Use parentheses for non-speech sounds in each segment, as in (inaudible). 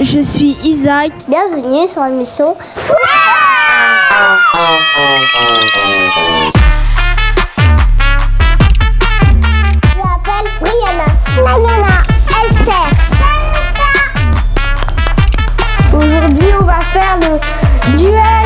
Je, suis Isaac. Bienvenue sur l'émission Je m'appelle Brianna. Mariana. Esther. Aujourd'hui, on va faire le duel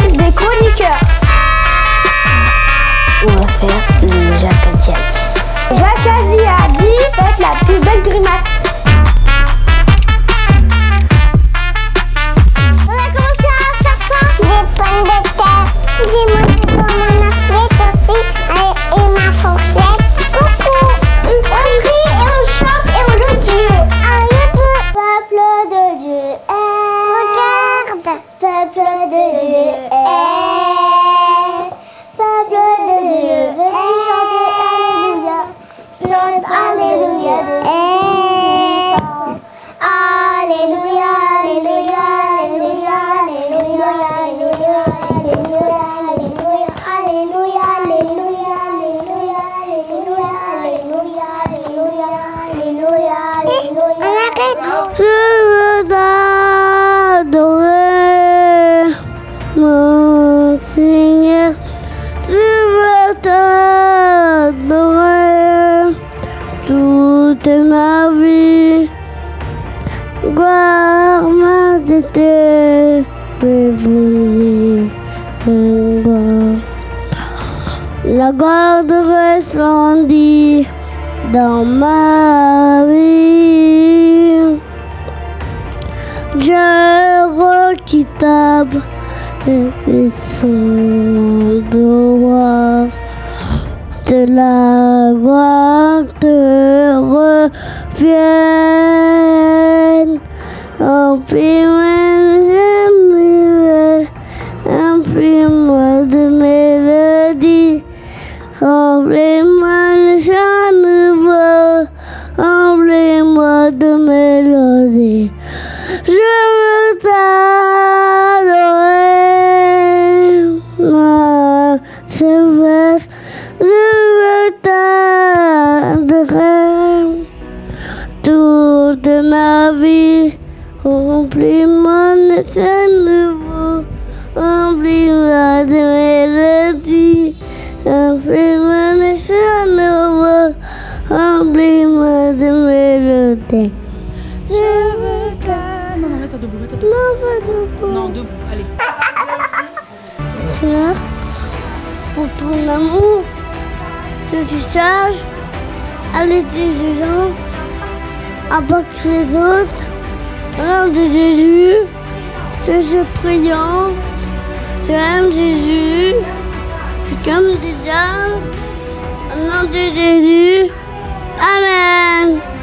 de ma vie. Guarde de vous. La garde resplendit dans ma vie. Je requittable et son devoir. De la gloire te revienne. De debout, arrête, debout. Non, pas de Non, debout, allez. Seigneur, pour ton amour, je suis sage, à l'été des gens, à battre les autres, au nom de Jésus, je suis priant, je aime Jésus, je comme des âmes, au nom de Jésus, Amen.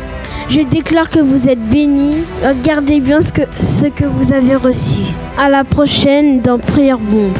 Je déclare que vous êtes bénis. Regardez bien ce que, vous avez reçu. À la prochaine dans Prière Bombe.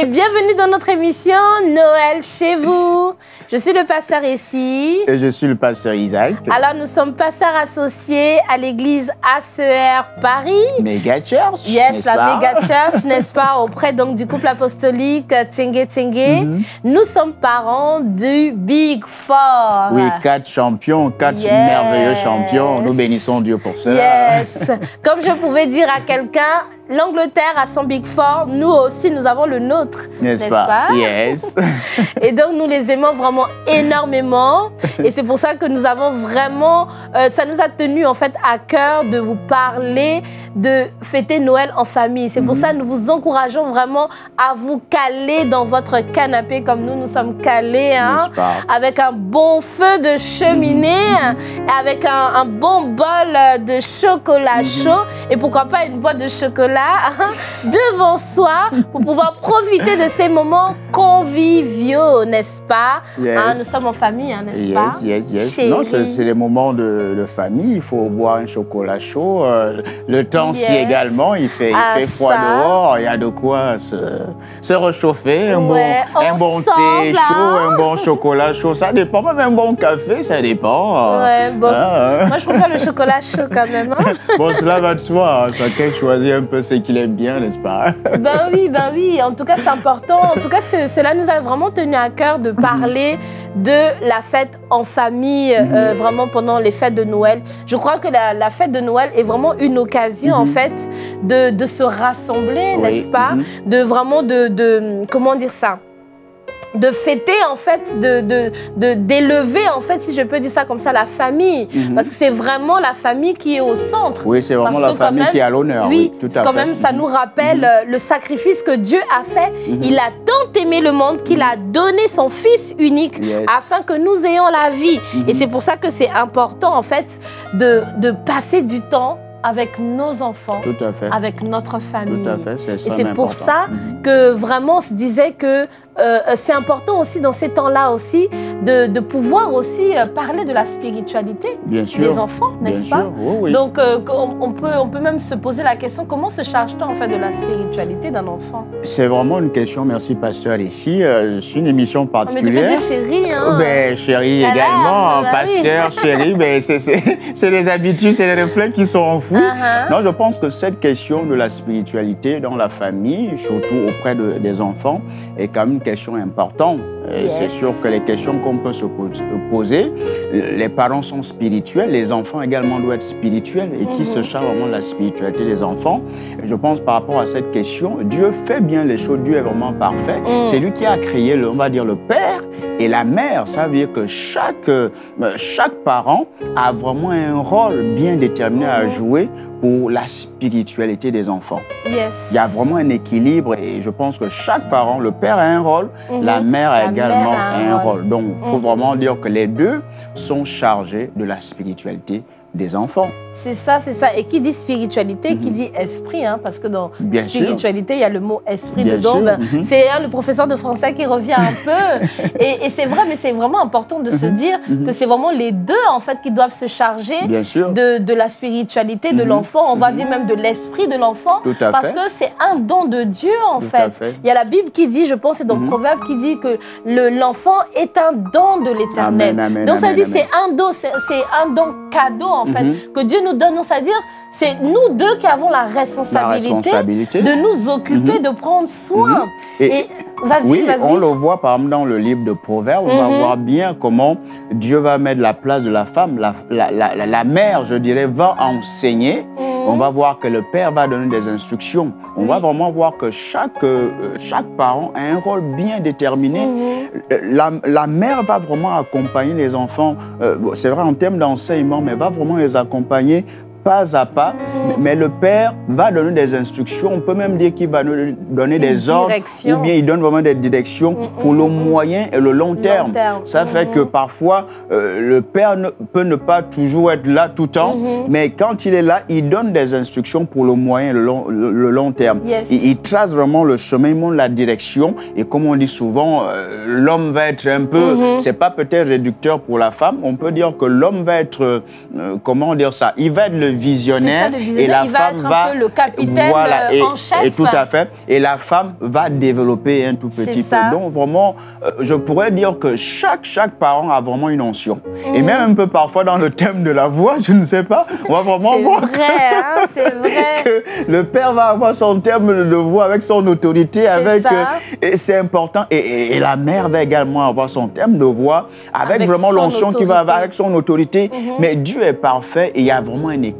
Et bienvenue dans notre émission Noël chez vous. Je suis le pasteur ici. Et je suis le pasteur Isaac. Alors nous sommes pasteurs associés à l'église ACR Paris. Mega Church. Yes, la pas? Méga church, n'est-ce pas, auprès donc du couple apostolique Tengue Tengue. Mhm. Nous sommes parents du Big Four. Oui, quatre champions, quatre Yes. merveilleux champions. Nous bénissons Dieu pour ça. Yes. Comme je pouvais dire à quelqu'un, l'Angleterre a son Big Four, nous aussi nous avons le nôtre. N'est-ce pas? Yes. (laughs) Et donc nous les aimons vraiment énormément. (laughs) Et c'est pour ça que nous avons vraiment, euh, ça nous a tenu en fait à cœur de vous parler de fêter Noël en famille. C'est pour ça que nous vous encourageons vraiment à vous caler dans votre canapé comme nous, nous sommes calés, hein, N'est-ce pas? avec un bon feu de cheminée, avec un, un bon bol de chocolat chaud et pourquoi pas une boîte de chocolat là, hein, (laughs) devant soi, pour pouvoir profiter de ces moments conviviaux, n'est-ce pas? Yes. Hein, Nous sommes en famille, hein, n'est-ce pas? Yes, yes. Chérie. Non, c'est les moments de, de famille. Il faut boire un chocolat chaud. euh, le temps si Yes. également, il fait, il Ah, fait froid ça. dehors. Il y a de quoi se, se réchauffer. Un, Ouais, bon, un bon thé ensemble, chaud, hein. un bon chocolat chaud. Ça dépend. Même un bon café, ça dépend. Ouais, bon. Ah, Moi, je préfère le chocolat chaud quand même. hein. (laughs) bon, cela va de soi. hein. Chacun choisit un peu ce qu'il aime bien, n'est-ce pas? (laughs) Ben oui, ben oui. En tout cas, c'est important. En tout cas, ce- cela nous a vraiment tenu à cœur de parler de la fête en famille, euh, vraiment pendant les fêtes de Noël. Je crois que la, la fête de Noël est vraiment une occasion, en fait, de, de se rassembler, Oui, n'est-ce pas? Mhm. De vraiment de, de- Comment dire ça? De fêter en fait, de d'élever en fait, si je peux dire ça comme ça, la famille, Mhm. parce que c'est vraiment la famille qui est au centre. Oui, c'est vraiment Parce la famille même- qui est à l'honneur. Oui, tout à quand fait. Mhm. même, ça nous rappelle euh, le sacrifice que Dieu a fait. Il a tant aimé le monde qu'il a donné son Fils unique Yes. afin que nous ayons la vie. Mhm. Et c'est pour ça que c'est important, en fait, de, de passer du temps avec nos enfants, Tout à fait. avec notre famille. Tout à fait, c'est Et c'est pour important. ça Mhm. que vraiment on se disait que euh, c'est important aussi dans ces temps-là aussi de, de pouvoir aussi euh, parler de la spiritualité Bien sûr. des enfants, n'est-ce pas? sûr, oui, oui. donc, euh, on, peut, on peut même se poser la question comment se charge-t-on en fait de la spiritualité d'un enfant? C'est vraiment une question, merci pasteur ici. Euh, c'est une émission Ah, Mais tu peux particulière. dire chérie, hein Oh, ben, chérie également, bah pasteur, chérie, ben, c'est- les habitudes, c'est les réflexes qui sont Uh-huh. Non, je pense que cette question de la spiritualité dans la famille, surtout auprès de- des enfants, est quand même une question importante. Et Yes. C'est sûr que les questions qu'on peut se po- poser, les parents sont spirituels, les enfants également doivent être spirituels. Et qui se charge vraiment de la spiritualité des enfants? Je pense par rapport à cette question, Dieu fait bien les choses, Dieu est vraiment parfait. Mm. C'est lui qui a créé, le, on va dire, le père et la mère. Ça veut dire que chaque, euh, chaque parent a vraiment un rôle bien déterminé à jouer pour la spiritualité des enfants. Yes. Il y a vraiment un équilibre et je pense que chaque parent, le père a un rôle, Mhm. la mère a La également mère a un un rôle. rôle. Donc, il faut Mhm. vraiment dire que les deux sont chargés de la spiritualité des enfants. C'est ça, c'est ça. Et qui dit spiritualité, qui dit esprit, hein, parce que dans Mhm. Bien sûr. spiritualité, il y a le mot esprit Bien dedans. Ben, mhm. C'est hein, le professeur de français qui revient un peu. (laughs) et et c'est vrai, mais c'est vraiment important de se dire que c'est vraiment les deux, en fait, qui doivent se charger Mhm. De, de la spiritualité de Mhm. l'enfant, on va dire même de l'esprit de l'enfant, parce fait. que c'est un don de Dieu en fait. Il y a la Bible qui dit, je pense, c'est dans le Mhm. Proverbe qui dit que le- l'enfant est un don de l'Éternel. Amen, Donc ça veut dire c'est un don, c'est un don cadeau en fait Mhm. que Dieu nous donne. Donc ça veut dire c'est nous deux qui avons la La responsabilité, de nous occuper, de prendre soin. Mhm. Et- Oui, on le voit par exemple dans le livre de Proverbes, on va Mhm. voir bien comment Dieu va mettre la place de la femme, la, la- la- la- la mère, je dirais, va enseigner. Mhm. On va voir que le père va donner des instructions. On va vraiment voir que chaque, euh, chaque parent a un rôle bien déterminé. Euh, La, la mère va vraiment accompagner les enfants, euh, c'est vrai en termes d'enseignement, mais va vraiment les accompagner pas à pas. Mais le père va donner des instructions. On peut même dire qu'il va nous donner des ordres direction. ou bien il donne vraiment des directions pour le moyen et le long terme. terme. Ça fait que parfois, euh, le père ne- peut ne pas toujours être là tout le temps, Mhm. mais quand il est là, il donne des instructions pour le moyen et le long, le- le long terme. Yes. Il, il trace vraiment le chemin, il montre la direction. Et comme on dit souvent, euh, l'homme va être un peu, Mhm. c'est pas peut-être réducteur pour la femme, on peut dire que l'homme va être, euh, comment dire ça, il va être le visionnaire, C'est ça, le visionnaire. et la Il va femme être un va, peu le capitaine, voilà, euh, et, en chef. et tout à fait, et la femme va développer un tout petit peu. Donc vraiment, euh, je pourrais dire que chaque chaque parent a vraiment une onction. Mhm. Et même un peu parfois dans le thème de la voix, je ne sais pas, on va vraiment voir vrai, hein, (laughs) vrai. que le père va avoir son terme de voix avec son autorité, avec euh, et c'est important. Et, et- et la mère va également avoir son terme de voix avec, Avec vraiment l'onction qui va avoir avec son autorité. Mais Dieu est parfait et il y a vraiment un équilibre.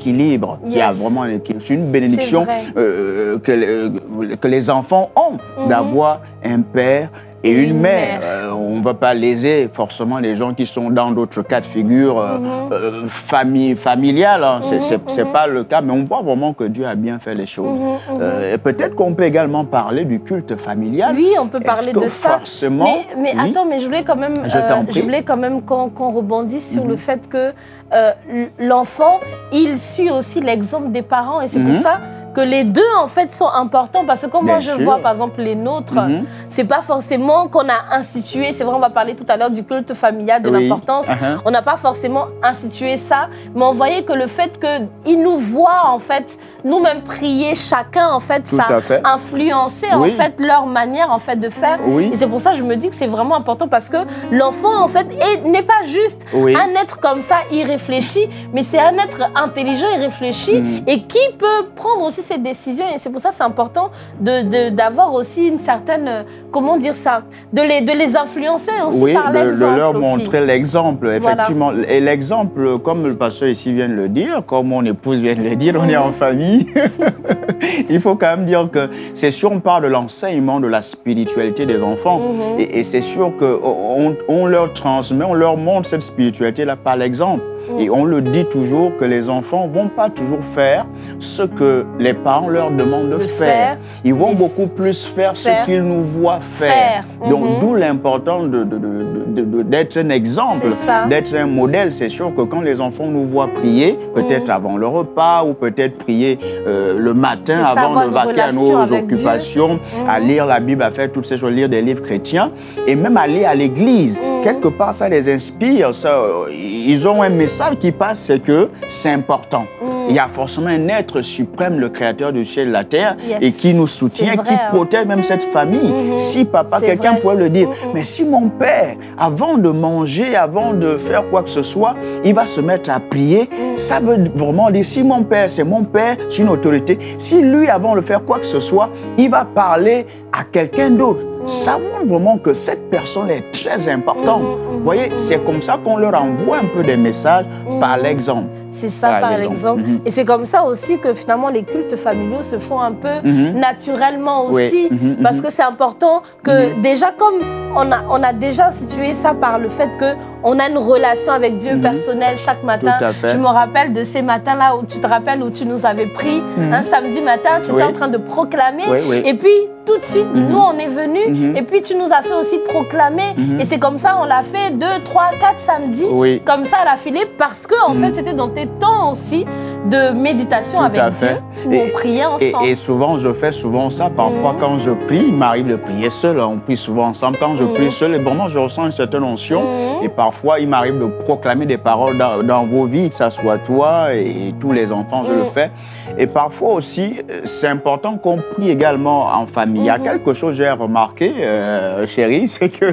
A Yes. vraiment un équilibre. C'est une bénédiction euh, que, le- que les enfants ont d'avoir un père et une, Une mère. Euh, on ne va pas léser forcément les gens qui sont dans d'autres cas de figure euh, euh, famille, familiale. hein. C'est- c'est pas le cas, mais on voit vraiment que Dieu a bien fait les choses. Euh, et Peut-être qu'on peut également parler du culte familial. Oui, on peut parler de ça. forcément, Mais, mais oui. attends, mais je voulais quand même, Je je voulais quand même qu'on rebondisse sur Mhm. le fait que euh, l'enfant, il suit aussi l'exemple des parents, et c'est pour Mhm. ça que les deux en fait sont importants parce que comme Bien moi je sûr. vois par exemple les nôtres, Mhm. c'est pas forcément qu'on a institué, c'est vrai on va parler tout à l'heure du culte familial, de Oui. l'importance, Uh-huh. on n'a pas forcément institué ça, mais on voyait que le fait qu'ils nous voient en fait, nous-mêmes prier chacun en fait, Tout ça à fait. influençait en fait leur manière en fait de faire. Oui. Et c'est pour ça que je me dis que c'est vraiment important parce que l'enfant en fait est- n'est pas juste un être comme ça irréfléchi, mais c'est un être intelligent et réfléchi Mm. et qui peut prendre aussi ses décisions. Et c'est pour ça que c'est important de- de- d'avoir aussi une certaine, euh, comment dire ça, de les, de les influencer aussi Oui, par de, de l'exemple leur aussi. montrer l'exemple, effectivement. Et l'exemple, comme le pasteur ici vient de le dire, comme mon épouse vient de le dire, on est en famille. (laughs) Il faut quand même dire que c'est sûr, on parle de l'enseignement de la spiritualité des enfants. Mhm. Et, et c'est sûr qu'on on leur transmet, on leur montre cette spiritualité-là par l'exemple. Mhm. Et on le dit toujours que les enfants vont pas toujours faire ce que les parents leur demandent de, faire. faire, Ils vont beaucoup plus faire, faire. ce qu'ils nous voient faire. Faire. Donc, Mhm. d'où l'important de- de- de- d'être un exemple, d'être un modèle. C'est sûr que quand les enfants nous voient prier, peut-être Mhm. avant le repas ou peut-être prier euh, le matin avant de vaquer à nos occupations, à lire la Bible, à faire toutes ces choses, lire des livres chrétiens et même aller à l'église. Mhm. Quelque part, ça les inspire. Ça, euh, ils ont un message qui passe, c'est que c'est important. Mhm. Il y a forcément un être suprême, le créateur du ciel et de la terre, Yes. et qui nous soutient, vrai, qui hein. protège même cette famille. Mhm. Si papa, quelqu'un pourrait le dire, Mhm. mais si mon père, avant de manger, avant de faire quoi que ce soit, il va se mettre à prier, Mhm. ça veut vraiment dire, si mon père, c'est mon père, c'est une autorité, si lui, avant de faire quoi que ce soit, il va parler à quelqu'un d'autre. Ça montre vraiment que cette personne est très importante. Vous voyez, c'est comme ça qu'on leur envoie un peu des messages par l'exemple. C'est ça, Par par exemple. Mhm. Et c'est comme ça aussi que finalement les cultes familiaux se font un peu Mhm. naturellement Oui. aussi. Mhm, Parce que c'est important que déjà, comme on a, on a déjà institué ça par le fait qu'on a une relation avec Dieu personnelle chaque matin. Tout à fait. Je me rappelle de ces matins-là où tu te rappelles où tu nous avais pris un samedi matin, tu Oui. étais en train de proclamer. Oui, oui. Et puis tout de suite, nous on est venus Mhm. et puis tu nous as fait aussi proclamer. Mhm. Et c'est comme ça, on l'a fait deux, trois, quatre samedis Oui. comme ça à la filée parce que en fait c'était dans tes temps aussi de méditation Tout avec à Dieu fait. où Et- on priait Et, ensemble. et souvent, je fais souvent ça. Parfois, Mhm. quand je prie, il m'arrive de prier seul. On prie souvent ensemble. Quand je Mhm. prie seul, et vraiment, je ressens une certaine onction. Mhm. Et parfois, il m'arrive de proclamer des paroles dans, dans vos vies, que ce soit toi et, tous les enfants, je le Mhm. fais. Et parfois aussi, euh, c'est important qu'on prie également en famille. Il y a Mhm. quelque chose que j'ai remarqué, euh, chérie, (laughs) c'est que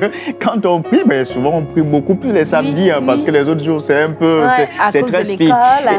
quand on prie, ben, souvent on prie beaucoup plus les samedis, hein, parce que les autres jours, c'est un peu, Ouais, c'est- très speed.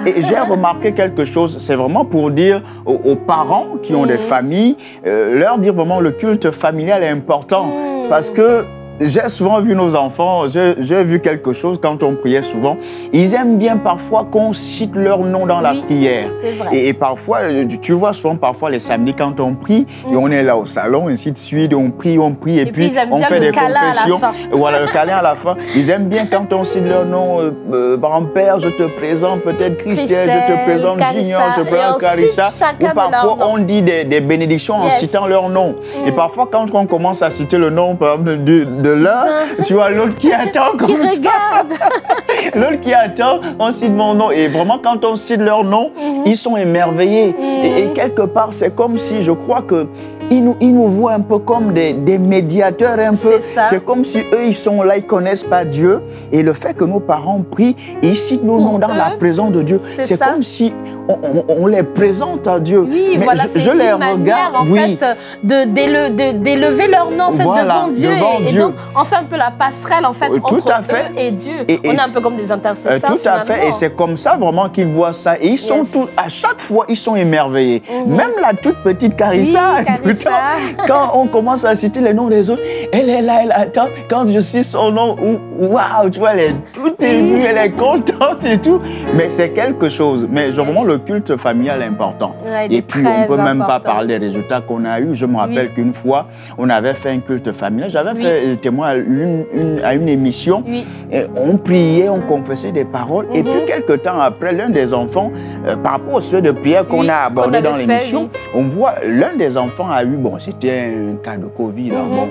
Et, et j'ai remarqué quelque chose, c'est vraiment pour dire aux, aux parents qui ont des Mhm. familles, euh, leur dire vraiment le culte familial est important. Mhm. Parce que j'ai souvent vu nos enfants, j'ai vu quelque chose quand on priait souvent. Ils aiment bien parfois qu'on cite leur nom dans la prière. Vrai. Et, et parfois, euh, tu- vois souvent parfois les samedis quand on prie, et on est là au salon, ainsi de suite, on prie, on prie, et, Et puis, on fait des confessions. (laughs) Voilà, le câlin à la fin. Ils aiment bien quand on cite leur nom, euh, euh, grand-père, je te présente peut-être Christelle, je te présente Carissa, Junior, je présente Carissa. Ou parfois, on dit des, des bénédictions en Yes. Mm. citant leur nom. Et parfois, quand on commence à citer le nom, par exemple, de, de l'un, tu vois l'autre qui attend comme Qui ça. regarde. (laughs) L'autre qui attend, on cite mon nom. Et vraiment, quand on cite leur nom, Mhm. ils sont émerveillés. Et, et quelque part, c'est comme si, je crois que ils nous, ils nous voient un peu comme des, des médiateurs un peu. C'est comme si eux, ils sont là, ils connaissent pas Dieu. Et le fait que nos parents prient, ils citent nos noms dans la présence de Dieu. c'est comme si on, on- on les présente à Dieu. Oui, Mais voilà, je, je les manière, regarde, en oui. fait, de- d'élever leur nom en fait, Voilà, devant Dieu. devant et, donc, on fait un peu la passerelle en fait, Euh, tout entre à fait. eux et Dieu. Et- on est un peu comme des Euh, intercesseurs. tout à fait, et c'est comme ça vraiment qu'ils voient ça. Et ils sont Yes. tous, à chaque fois, ils sont émerveillés. Même la toute petite Carissa, Oui, (laughs) quand on commence à citer les noms des autres, elle est là, elle attend. Quand je cite son nom, ou- waouh, tu vois, elle est toute émue, elle est contente et tout. Mais c'est quelque chose. Mais vraiment, le culte familial est important. Ouais, et puis, on très peut même pas parler des résultats qu'on a eus. Je me rappelle qu'une fois, on avait fait un culte familial. J'avais Oui. fait le témoin à une, une- à une émission. Oui. Et on priait, on confessait des paroles. Et Mhm. puis, quelque temps après, l'un des enfants, euh, par rapport au sujet de prière qu'on a abordé dans l'émission, on voit l'un des enfants a eu, bon, c'était un cas de Covid. hein, Mhm. bon,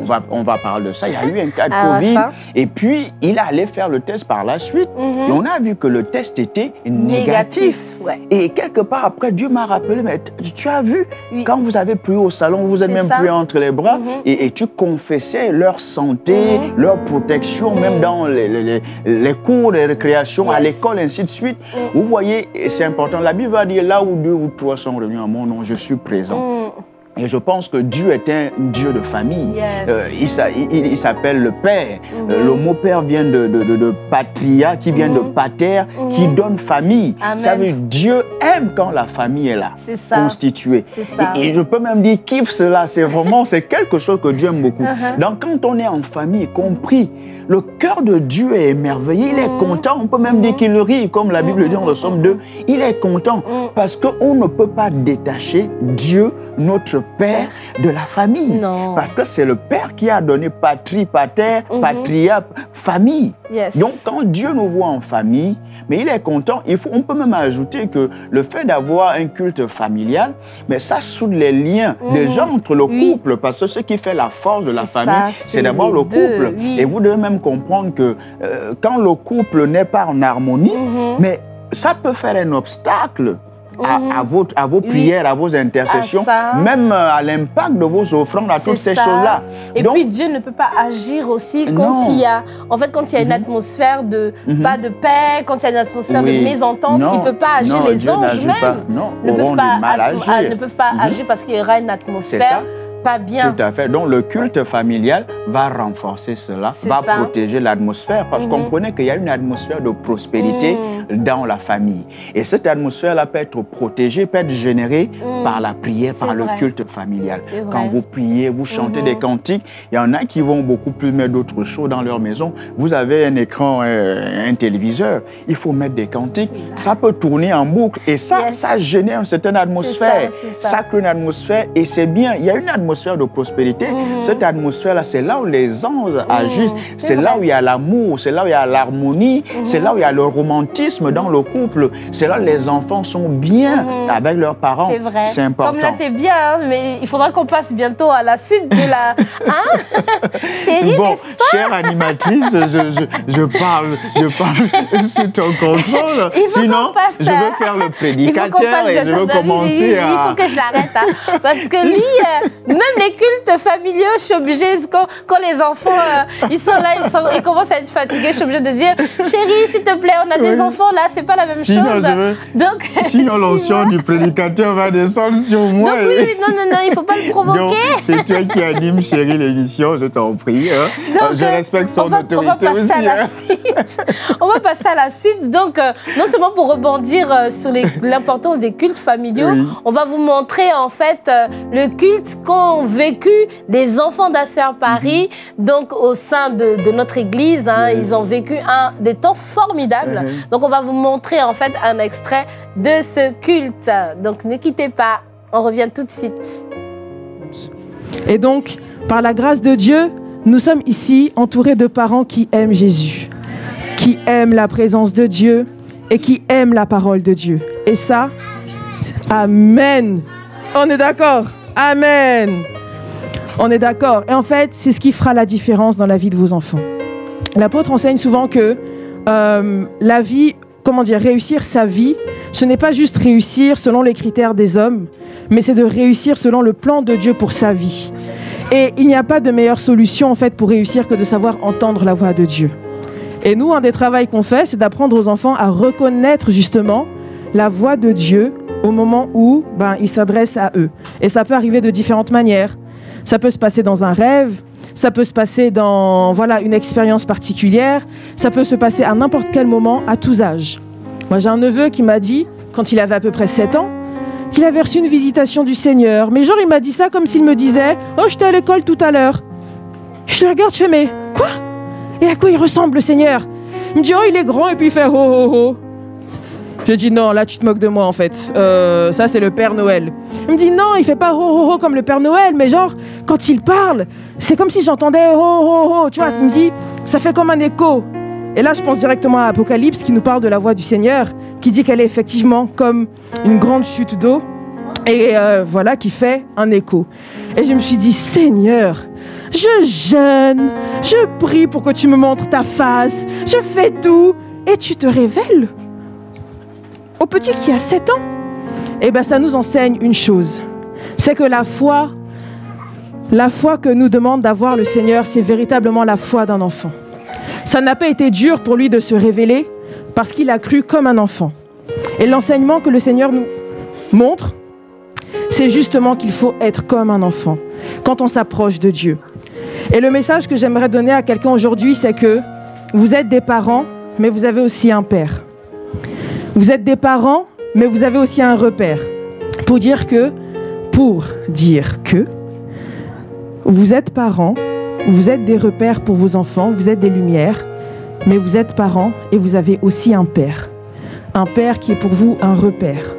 on, va, on va parler de ça. Il y a eu un cas de la Covid. Et puis, il allait faire le test par la suite. Mhm. Et on a vu que le test était négatif. Négatif. Ouais. Et quelque part après, Dieu m'a rappelé, mais tu as vu, Oui. quand vous avez prié au salon, vous êtes même ça. plus entre les bras, Mhm. et, et tu confessais leur santé, leur protection, même dans les, les- les- les cours de récréation, à l'école, ainsi de suite. Vous voyez, c'est important, la Bible va dire, là où deux ou trois sont réunis en mon nom, je suis présent. Et je pense que Dieu est un Dieu de famille. Yes. Euh, il s'a- il il- il s'appelle le Père. Euh, le mot Père vient de, de, de- de patria, qui vient de pater, qui donne famille. Amen. Ça veut dire Dieu aime quand la famille est là, ça. constituée. Ça. Et, et je peux même dire kiffe cela. C'est vraiment, c'est quelque chose que Dieu aime beaucoup. Uh-huh. Donc quand on est en famille, compris, le cœur de Dieu est émerveillé. Il est content. On peut même dire qu'il rit, comme la Bible dit dans le Somme 2. Il est content parce qu'on ne peut pas détacher Dieu, notre Père, de la famille. Non. Parce que c'est le Père qui a donné patrie, pater, Mhm. patria, famille. Yes. Donc, quand Dieu nous voit en famille, mais il est content, il faut, on peut même ajouter que le fait d'avoir un culte familial, mais ça soude les liens déjà entre le Oui. couple, parce que ce qui fait la force de la famille, c'est d'abord le deux, couple. oui. Et vous devez même comprendre que euh, quand le couple n'est pas en harmonie, Mhm. mais ça peut faire un obstacle. À, Mhm. à votre- à vos Oui. prières, à vos intercessions, même euh, à l'impact de vos offrandes, à toutes ces choses-là. Et Donc, puis Dieu ne peut pas agir aussi quand Non. Mhm. il y a, en fait, quand il y a une atmosphère de pas de paix, quand il y a une atmosphère Oui. de mésentente, Non. il ne peut pas agir. Non, les Dieu anges même pas. Ne peuvent pas, ne peuvent pas Mhm. agir parce qu'il y aura une atmosphère pas bien. Tout à fait. Donc le culte familial va renforcer cela, va ça. protéger l'atmosphère parce qu'on Mhm. connaît qu'il y a une atmosphère de prospérité dans la famille. Et cette atmosphère-là peut être protégée, peut être générée par la prière, par le culte familial. Quand vous priez, vous chantez Mhm. des cantiques, il y en a qui vont beaucoup plus mettre d'autres choses dans leur maison. Vous avez un écran, euh, un téléviseur, il faut mettre des cantiques. Ça peut tourner en boucle et ça, Yes. ça génère une certaine atmosphère. Ça crée une atmosphère et c'est bien. Il y a une atmosphère de prospérité. Cette atmosphère-là, c'est là où les anges agissent. C'est là où il y a l'amour, c'est là où il y a l'harmonie, c'est là où il y a le romantisme dans le couple. C'est là où les enfants sont bien avec leurs parents. C'est vrai. C'est important. Comme là, t'es bien, hein, mais il faudra qu'on passe bientôt à la suite de la. (laughs) Hein? (laughs) Chérie, Bon, chère animatrice, je, je, je parle, je parle (laughs) sous ton contrôle. Il Sinon, passe je veux faire le Il prédicateur passe et je veux commencer oui, à... Il faut que je l'arrête. hein. parce que lui, euh, même les cultes familiaux, je suis obligée, quand, quand les enfants, euh, ils sont là, ils, sont- ils commencent à être fatigués, je suis obligée de dire, chérie, s'il te plaît, on a des Oui. enfants là, c'est pas la même Sinon, chose. je Donc, (laughs) Sinon, l'onction du prédicateur va descendre sur moi. Donc, oui, non, non, non, il faut pas le (laughs) provoquer. c'est toi qui anime, chérie, l'émission, je t'en prie. hein. Donc, Euh, je euh, respecte son on va, autorité on va passer aussi. à la hein. suite. (laughs) on va passer à la suite. Donc, euh, non seulement pour rebondir euh, sur l'importance des cultes familiaux, Oui. on va vous montrer en fait le culte qu'ont vécu les enfants d'Asser Paris, donc au sein de, de notre église. hein. Yes. Ils ont vécu un, des temps formidables. Mhm. Donc, on va vous montrer en fait un extrait de ce culte. Donc, ne quittez pas. On revient tout de suite. Et donc, par la grâce de Dieu, nous sommes ici entourés de parents qui aiment Jésus, qui aiment la présence de Dieu et qui aiment la parole de Dieu. Et ça, Amen. On est d'accord? Amen. On est d'accord. Et en fait, c'est ce qui fera la différence dans la vie de vos enfants. L'apôtre enseigne souvent que euh, la vie, comment dire, réussir sa vie, ce n'est pas juste réussir selon les critères des hommes, mais c'est de réussir selon le plan de Dieu pour sa vie. Et il n'y a pas de meilleure solution en fait pour réussir que de savoir entendre la voix de Dieu. Et nous, un des travaux qu'on fait, c'est d'apprendre aux enfants à reconnaître justement la voix de Dieu au moment où ben, il s'adresse à eux. Et ça peut arriver de différentes manières. Ça peut se passer dans un rêve, ça peut se passer dans voilà une expérience particulière, ça peut se passer à n'importe quel moment, à tous âges. Moi, j'ai un neveu qui m'a dit, quand il avait à peu près 7 ans, qu'il avait reçu une visitation du Seigneur. Mais genre, il m'a dit ça comme s'il me disait Oh, j'étais à l'école tout à l'heure. Je le regarde, je fais Mais quoi? Et à quoi il ressemble le Seigneur? Il me dit Oh, il est grand et puis il fait Oh, oh, oh. Je dis Non, là, tu te moques de moi en fait. Euh, ça, c'est le Père Noël. Il me dit Non, il fait pas Oh, oh, oh comme le Père Noël, mais genre, quand il parle, c'est comme si j'entendais Oh, oh, oh. Tu vois, il me dit Ça fait comme un écho. Et là, je pense directement à Apocalypse qui nous parle de la voix du Seigneur, qui dit qu'elle est effectivement comme une grande chute d'eau et euh, voilà qui fait un écho. Et je me suis dit, Seigneur, je jeûne, je prie pour que tu me montres ta face, je fais tout et tu te révèles. Au petit qui a 7 ans, eh ben, ça nous enseigne une chose. C'est que la foi, la foi que nous demande d'avoir le Seigneur, c'est véritablement la foi d'un enfant. Ça n'a pas été dur pour lui de se révéler parce qu'il a cru comme un enfant. Et l'enseignement que le Seigneur nous montre, c'est justement qu'il faut être comme un enfant quand on s'approche de Dieu. Et le message que j'aimerais donner à quelqu'un aujourd'hui, c'est que vous êtes des parents, mais vous avez aussi un père. Vous êtes des parents, mais vous avez aussi un repère. Pour dire que, pour dire que, vous êtes parents, vous êtes des repères pour vos enfants, vous êtes des lumières, mais vous êtes parents et vous avez aussi un père. Un père qui est pour vous un repère.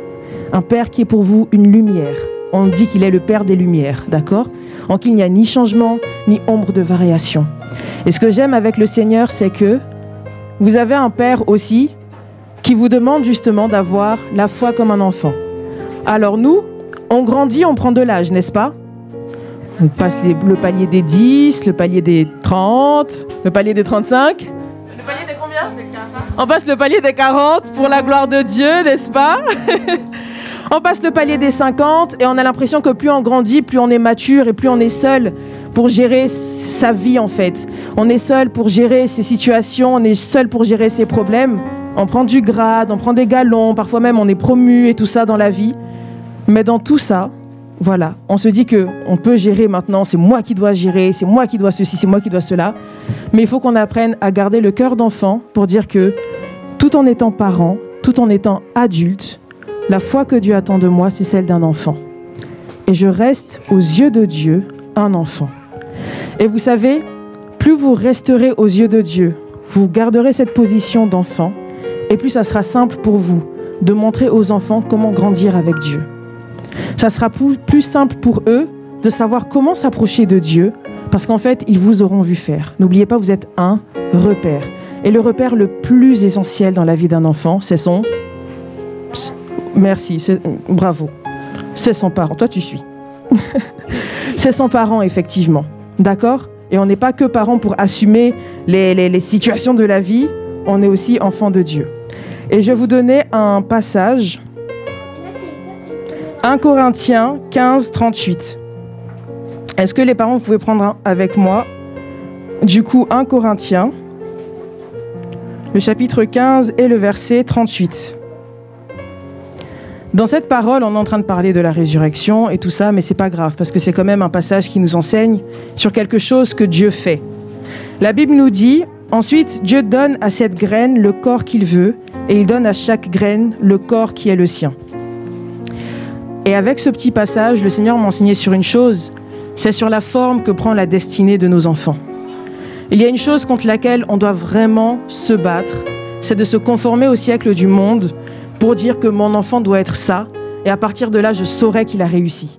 Un père qui est pour vous une lumière. On dit qu'il est le père des lumières, d'accord? En qui il n'y a ni changement, ni ombre de variation. Et ce que j'aime avec le Seigneur, c'est que vous avez un père aussi qui vous demande justement d'avoir la foi comme un enfant. Alors nous, on grandit, on prend de l'âge, n'est-ce pas? On passe les- le palier des 10, le palier des 30, le palier des 35. Le palier des combien? On passe le palier des 40 pour la gloire de Dieu, n'est-ce pas? (laughs) On passe le palier des 50 et on a l'impression que plus on grandit, plus on est mature et plus on est seul pour gérer sa vie en fait. On est seul pour gérer ses situations, on est seul pour gérer ses problèmes. On prend du grade, on prend des galons, parfois même on est promu et tout ça dans la vie. Mais dans tout ça, voilà, on se dit que on peut gérer maintenant, c'est moi qui dois gérer, c'est moi qui dois ceci, c'est moi qui dois cela. Mais il faut qu'on apprenne à garder le cœur d'enfant pour dire que tout en étant parent, tout en étant adulte, la foi que Dieu attend de moi, c'est celle d'un enfant. Et je reste aux yeux de Dieu un enfant. Et vous savez, plus vous resterez aux yeux de Dieu, vous garderez cette position d'enfant, et plus ça sera simple pour vous de montrer aux enfants comment grandir avec Dieu. Ça sera plus, simple pour eux de savoir comment s'approcher de Dieu, parce qu'en fait, ils vous auront vu faire. N'oubliez pas, vous êtes un repère. Et le repère le plus essentiel dans la vie d'un enfant, c'est son... Merci, bravo. C'est son parent. Toi, tu suis. (laughs) c'est son parent, effectivement. D'accord? Et on n'est pas que parents pour assumer les, les- les situations de la vie, on est aussi enfant de Dieu. Et je vais vous donner un passage. 1 Corinthiens 15, 38. Est-ce que les parents, vous pouvez prendre avec moi? Du coup, 1 Corinthiens, le chapitre 15 et le verset 38. Dans cette parole, on est en train de parler de la résurrection et tout ça, mais c'est pas grave parce que c'est quand même un passage qui nous enseigne sur quelque chose que Dieu fait. La Bible nous dit ensuite Dieu donne à cette graine le corps qu'il veut et il donne à chaque graine le corps qui est le sien. Et avec ce petit passage, le Seigneur m'a enseigné sur une chose, c'est sur la forme que prend la destinée de nos enfants. Il y a une chose contre laquelle on doit vraiment se battre, c'est de se conformer au siècle du monde pour dire que mon enfant doit être ça, et à partir de là, je saurai qu'il a réussi.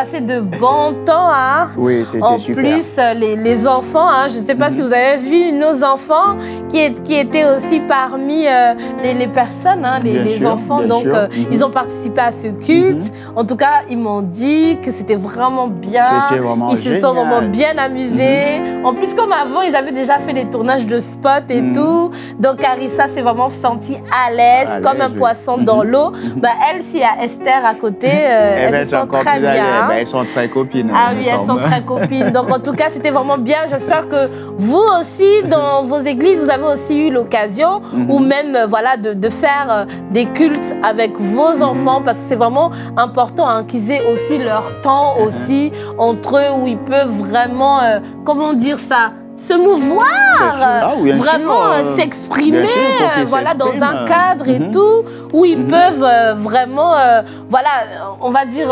Passé de bons temps, hein. Oui, c'était En super. plus, euh, les, les enfants, hein, je ne sais pas si vous avez vu nos enfants qui, est- qui étaient aussi parmi euh, les, les personnes, hein, les, Bien les sûr, enfants. Donc, euh, Mhm. ils ont participé à ce culte. En tout cas, ils m'ont dit que c'était vraiment bien. Vraiment Ils se sont. Mhm. vraiment bien amusés. En plus, comme avant, ils avaient déjà fait des tournages de spots et Mhm. tout. Donc, Carissa s'est vraiment sentie à l'aise, comme un oui. poisson Mhm. dans l'eau. Bah, elle, s'il y a Esther à côté, euh, Eh ben, elles se encore très bien. Ben, elles sont très copines. Ah oui, elles sont très copines. Donc en tout cas, c'était vraiment bien. J'espère que vous aussi, dans vos églises, vous avez aussi eu l'occasion Mhm. ou même euh, voilà, de, de faire euh, des cultes avec Mhm. vos enfants parce que c'est vraiment important hein, qu'ils aient aussi leur temps Mhm. aussi entre eux où ils peuvent vraiment, euh, comment dire ça se mouvoir. Ah oui, vraiment euh, s'exprimer, euh, voilà, dans un cadre et Mhm. tout, où ils peuvent euh, vraiment, voilà, on va dire,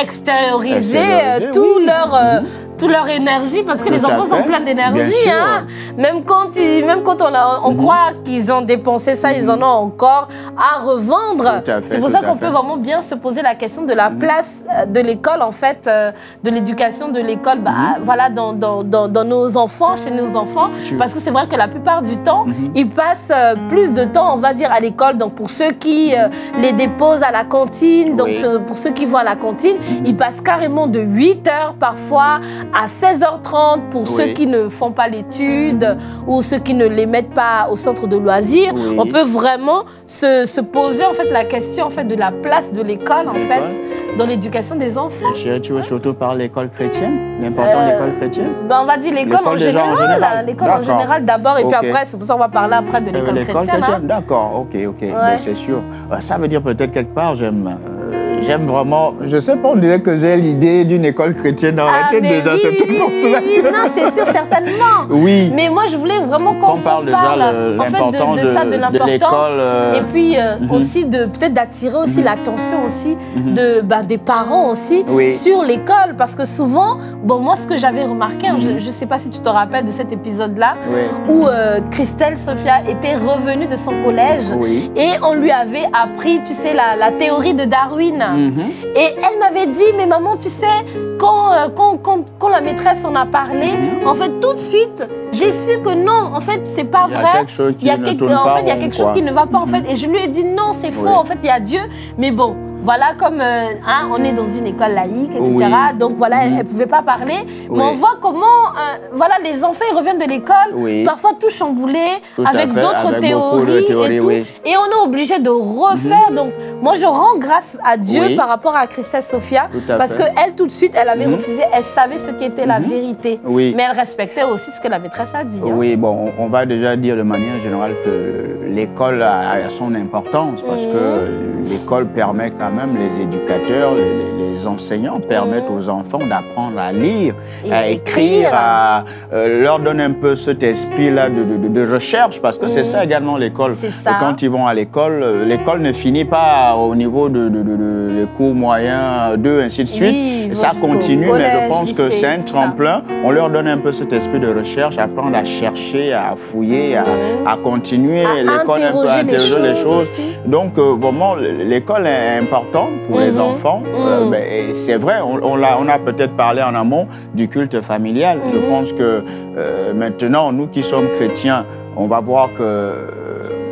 extérioriser Extérioriser, tout oui. leur, Mhm. Toute leur énergie parce que Tout les enfants sont pleins d'énergie. Hein. Même quand, ils- même quand on, a- on croit qu'ils ont dépensé ça, ils en ont encore à revendre. C'est pour ça qu'on peut vraiment bien se poser la question de la place euh, de l'école, en fait, euh, de l'éducation de l'école, bah, voilà, dans, dans, dans, dans nos enfants, chez nos enfants. Parce que c'est vrai que la plupart du temps, ils passent euh, plus de temps, on va dire, à l'école. Donc pour ceux qui euh, les déposent à la cantine, donc Oui. ce- pour ceux qui vont à la cantine, ils passent carrément de 8 heures parfois à 16h30 pour ceux qui ne font pas l'étude ou ceux qui ne les mettent pas au centre de loisirs. Oui. On peut vraiment se, se poser en fait la question en fait de la place de l'école en fait dans l'éducation des enfants. Chérie, tu veux surtout parler l'école chrétienne? L'important de Euh, l'école chrétienne? Ben, on va dire l'école en général, hein, l'école en général d'abord et puis après c'est pour ça qu'on va parler après de Euh, l'école chrétienne. hein. d'accord, ok, ok, Ben, c'est sûr. Euh, Ça veut dire peut-être quelque part, j'aime, euh, j'aime vraiment, je sais pas, on dirait que j'ai l'idée d'une école chrétienne dans la Ah, déjà, oui, c'est tout oui, pour cela oui, que- Non, c'est sûr, certainement. Oui. Mais moi, je voulais vraiment qu'on parle parle, le- en fait, l'important de, de ça, de de- de l'importance. euh, Et puis euh, mhm. aussi de peut-être d'attirer aussi l'attention aussi de, ben, des parents aussi sur l'école. Parce que souvent, bon, moi, ce que j'avais remarqué, hein, je ne sais pas si tu te rappelles de cet épisode-là, où euh, Christelle Sophia était revenue de son collège et on lui avait appris, tu sais, la, la théorie de Darwin. Mhm. Et elle m'avait dit, mais maman, tu sais, quand, euh, quand, quand, quand la maîtresse en a parlé, Mhm. en fait, tout de suite, j'ai su que non, en fait, c'est pas Il y a vrai. quelque chose qui Il y a ne quelque- tourne en pas fait, il y a rond, quelque quoi. chose qui ne va pas, en fait. Et je lui ai dit, non, c'est faux, Oui. en fait, il y a Dieu. Mais bon, voilà, comme euh, hein, on est dans une école laïque, etc. Oui. Donc voilà, elle ne pouvait pas parler. Oui. Mais on voit comment, euh, voilà, les enfants, ils reviennent de l'école, parfois tout chamboulé, Tout avec d'autres théories, et tout. Et on est obligé de refaire. Donc, moi, je rends grâce à Dieu par rapport à Christelle Sophia. Tout à parce qu'elle, tout de suite, elle avait Mhm. refusé. Elle savait ce qui était la vérité. Oui. Mais elle respectait aussi ce que la maîtresse a dit. hein. Oui, bon, on va déjà dire de manière générale que l'école a, son importance parce Mhm. que l'école permet quand même, les éducateurs, les, enseignants permettent aux enfants d'apprendre à lire. Et à écrire, écrire. à euh, leur donner un peu cet esprit-là de, de- de- de recherche parce que c'est ça également l'école. Quand ils vont à l'école, euh, l'école ne finit pas au niveau de, de, cours moyens 2, ainsi de suite. Oui, ça continue, mais je pense que c'est un ça. tremplin. On leur donne un peu cet esprit de recherche, apprendre à chercher, à fouiller, à, à continuer À l'école, un peu interroger les choses. Donc, euh, vraiment, l'école est importante pour les Mhm. enfants. Euh, Mhm. ben, c'est vrai, on, on l'a- on a peut-être parlé en amont du culte familial. Je Mhm. pense que euh, maintenant, nous qui sommes chrétiens, on va voir que euh,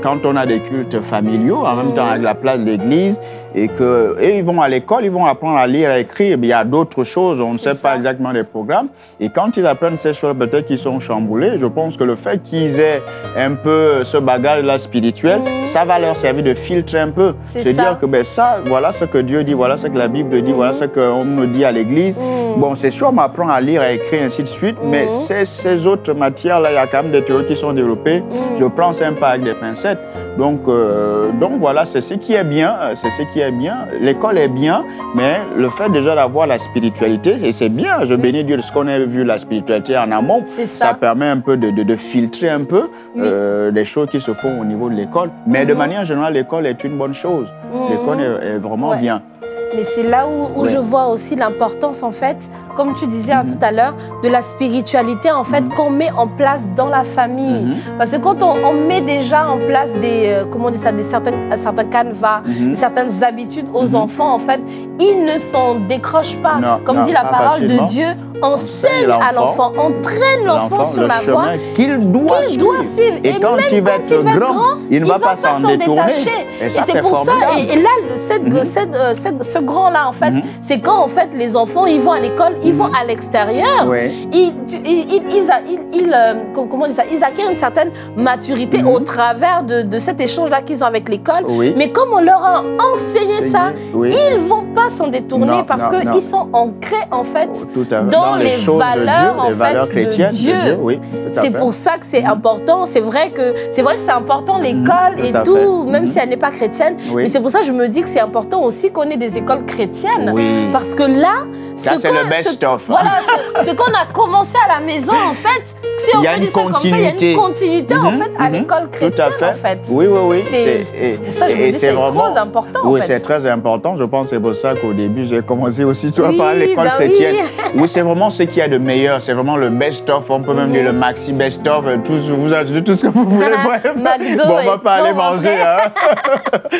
quand on a des cultes familiaux, en même temps avec la place de l'église, et que et ils vont à l'école, ils vont apprendre à lire, à écrire, mais il y a d'autres choses, on ne sait pas exactement les programmes. Et quand ils apprennent ces choses, peut-être qu'ils sont chamboulés. Je pense que le fait qu'ils aient un peu ce bagage-là spirituel, ça va leur servir de filtre un peu. Se dire que ben, ça, voilà ce que Dieu dit, voilà ce que la Bible dit, voilà ce qu'on me dit à l'église. Mhm. Bon, c'est sûr, on m'apprend à lire, à écrire, ainsi de suite, mais ces, ces autres matières-là, il y a quand même des théories qui sont développées. Mhm. Je prends ça un peu avec des pincettes. Donc, euh, donc voilà, c'est ce qui est bien, c'est ce qui est bien. L'école est bien, mais le fait déjà d'avoir la spiritualité, et c'est bien, je bénis Dieu de ce qu'on a vu la spiritualité en amont, ça. permet un peu de, de- de filtrer un peu Oui. euh, des choses qui se font au niveau de l'école. Mais de manière générale, l'école est une bonne chose. Mhm. L'école est, est vraiment Ouais. bien. Mais c'est là où, où Ouais. je vois aussi l'importance, en fait, comme tu disais hein, tout à l'heure, de la spiritualité, en fait, qu'on met en place dans la famille. Mhm. Parce que quand on, on met déjà en place des, euh, comment on dit ça, des certains, certains canevas, Mhm. certaines habitudes aux Mhm. enfants, en fait, ils ne s'en décrochent pas. Non, comme non, dit la parole facilement. de Dieu, enseigne à l'enfant. entraîne l'enfant sur le la voie chemin qu'il doit, qu'il suivre. doit suivre. Et, quand même il va quand être il grand, il ne va pas s'en détourner. détacher. Et Et, c'est pour ça, et, et là, le, cette- cette- euh, cette- ce grand-là, en fait, c'est quand, en fait, les enfants, ils vont à l'école, ils vont à l'extérieur. Ouais. Ils, ils, ils- ils ils- ils, euh, comment dit ça? Ils acquièrent une certaine maturité Mhm. au travers de, de cet échange-là qu'ils ont avec l'école. Oui. Mais comme on leur a enseigné ça, Oui. ils ne vont pas s'en détourner Non, parce qu'ils sont ancrés, en fait, Tout à fait. dans les, valeurs, Dieu, en les valeurs fait, de chrétiennes Dieu. oui. c'est pour ça que c'est important. C'est vrai que c'est vrai que c'est important l'école tout et tout, même Mhm. si elle n'est pas chrétienne. Mais c'est pour ça que je me dis que c'est important aussi qu'on ait des écoles chrétiennes. Parce que là, Ça, ce que- le ce- hein. Voilà, ce, (laughs) ce qu'on a commencé à la maison, en fait, si on Il y a une dire ça comme ça, il y a continuité. une continuité en Mhm, fait à mhm. l'école chrétienne, Tout à fait. en fait. Oui, oui, oui. C'est- et- c'est vraiment- trop important, en Oui, fait. c'est très important. Je pense que c'est pour ça qu'au début, j'ai commencé aussi toi, Oui, par l'école bah chrétienne. (laughs) Oui, c'est vraiment ce qu'il y a de meilleur. C'est vraiment le best-of. On peut même dire le maxi best-of. Tout, vous ajoutez tout ce que vous voulez. Bref. McDo (laughs) bon, on va pas aller manger. hein.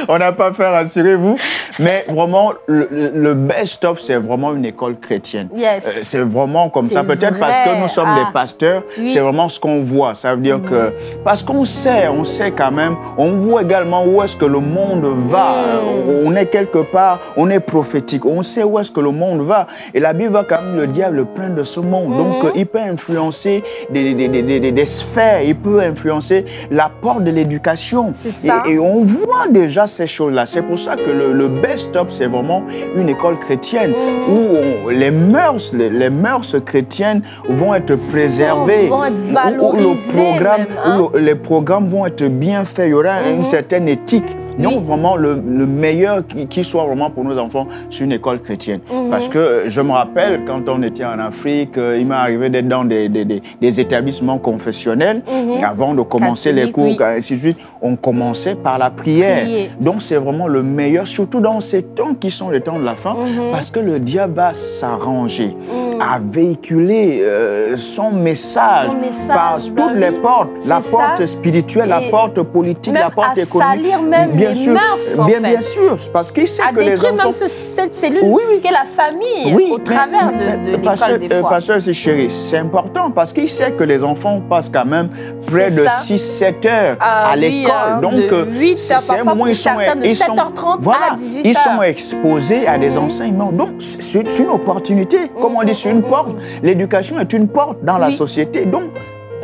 on n'a pas fait, rassurez-vous. Mais vraiment, le, le- le best-of, c'est vraiment une école chrétienne. Yes. Euh, c'est vraiment comme ça. Peut-être parce que nous sommes Ah. des pasteurs, Oui. c'est vraiment ce qu'on voit. Ça veut dire que. Parce qu'on sait, on sait quand même, on voit également où est-ce que le monde va. Mm. On est quelque part, on est prophétique, on sait où est-ce que le monde va. Et la Bible va quand même le diable plein de ce monde. Donc, Mm-hmm. il peut influencer des, des- des- des- sphères, il peut influencer l'apport de l'éducation. Et, et on voit déjà ces choses-là. C'est pour ça que le, le best-of, c'est vraiment une école chrétienne Mm. où on- les mœurs, les, les mœurs chrétiennes vont être préservées. vont être où- où le valorisées programme- même, hein. où le- les programmes vont être bien faits. Il y aura une certaine éthique. Donc, Oui. vraiment, le, le meilleur qui, qui soit vraiment pour nos enfants, c'est une école chrétienne. Parce que euh, je me rappelle, quand on était en Afrique, euh, il m'est arrivé d'être dans des, des- des- des établissements confessionnels. Et avant de commencer les cours, oui. ainsi de suite, on commençait par la prière. Prier. Donc, c'est vraiment le meilleur, surtout dans ces temps qui sont les temps de la fin, Mhm. parce que le diable va s'arranger à véhiculer euh, son message, Son message, par bah toutes les portes. La porte ça. spirituelle, la porte politique, la porte économique. salir même bien les sûr, mœurs, en bien, bien sûr, parce qu'il sait à que les enfants... même ce- cette cellule Oui, oui. qu'est la famille au mais- travers mais- de, de l'école des euh, fois. pasteur, c'est chéri, c'est important parce qu'il sait que les enfants passent quand même près de ça. 6-7 heures Ah à oui, l'école. hein, Donc, euh, 8 c'est- un moment, ils sont- de ils sont- 7h30 à voilà, 18 Ils sont exposés à des enseignements. Donc, c'est une opportunité. Comme on dit, c'est une porte. L'éducation est une porte dans la Oui. société. Donc,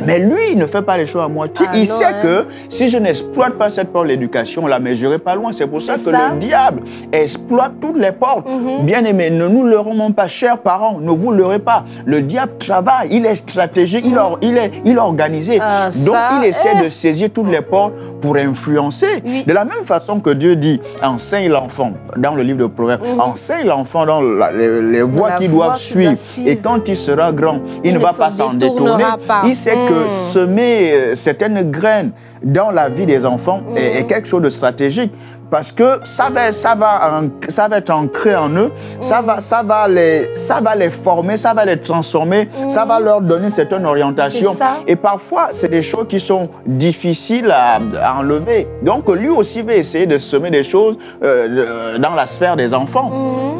mais lui, il ne fait pas les choses à moitié. Ah il non, sait hein. que si je n'exploite pas cette porte l'éducation, là, mais je n'irai pas loin. C'est pour ça que ça. le diable exploite toutes les portes. Mhm. Bien aimé, ne nous leurrons même pas, chers parents, ne vous leurrez pas. Le diable travaille, il est stratégique, il, or- il est, il est organisé. Ah, Donc, ça, il essaie eh. de saisir toutes les portes pour influencer. Oui. De la même façon que Dieu dit, enseigne l'enfant, dans le livre de Proverbes, enseigne l'enfant dans la- les, les voies Mhm. qu'il doit suivre. suivre. Et quand il sera grand, il, Il ne va pas s'en détourner. pas. Il sait que Mm. semer euh, certaines graines dans la vie des enfants est, est Mm. quelque chose de stratégique parce que ça va, ça va, en- ça va être ancré en eux, ça, va, ça, va les, ça va les former, ça va les transformer, ça va leur donner une certaine orientation. C'est ça. Et parfois, c'est des choses qui sont difficiles à, à enlever. Donc, lui aussi va essayer de semer des choses euh, dans la sphère des enfants.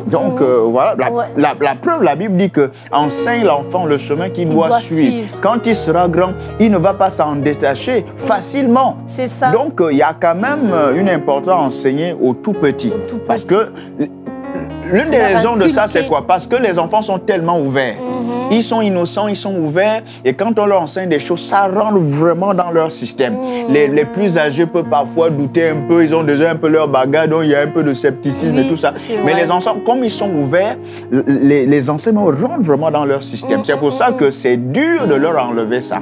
Donc, euh, voilà, la. Ouais. la- la preuve, la Bible dit que enseigne l'enfant le chemin qu'il doit, doit suivre. suivre. Quand il sera grand, il ne va pas s'en détacher facilement. C'est ça. Donc, euh, il y a quand même euh, une importance enseigner aux tout petits. Tout Parce petits. que l'une des raisons de ça, c'est quoi? Parce que les enfants sont tellement ouverts. Mhm. Ils sont innocents, ils sont ouverts. Et quand on leur enseigne des choses, ça rentre vraiment dans leur système. Mhm. Les, les plus âgés peuvent parfois douter un peu. Ils ont déjà un peu leur bagage, donc il y a un peu de scepticisme Oui, et tout ça. Mais les enfants, comme ils sont ouverts, les, les enseignements rentrent vraiment dans leur système. C'est pour Mhm. ça que c'est dur de leur enlever ça.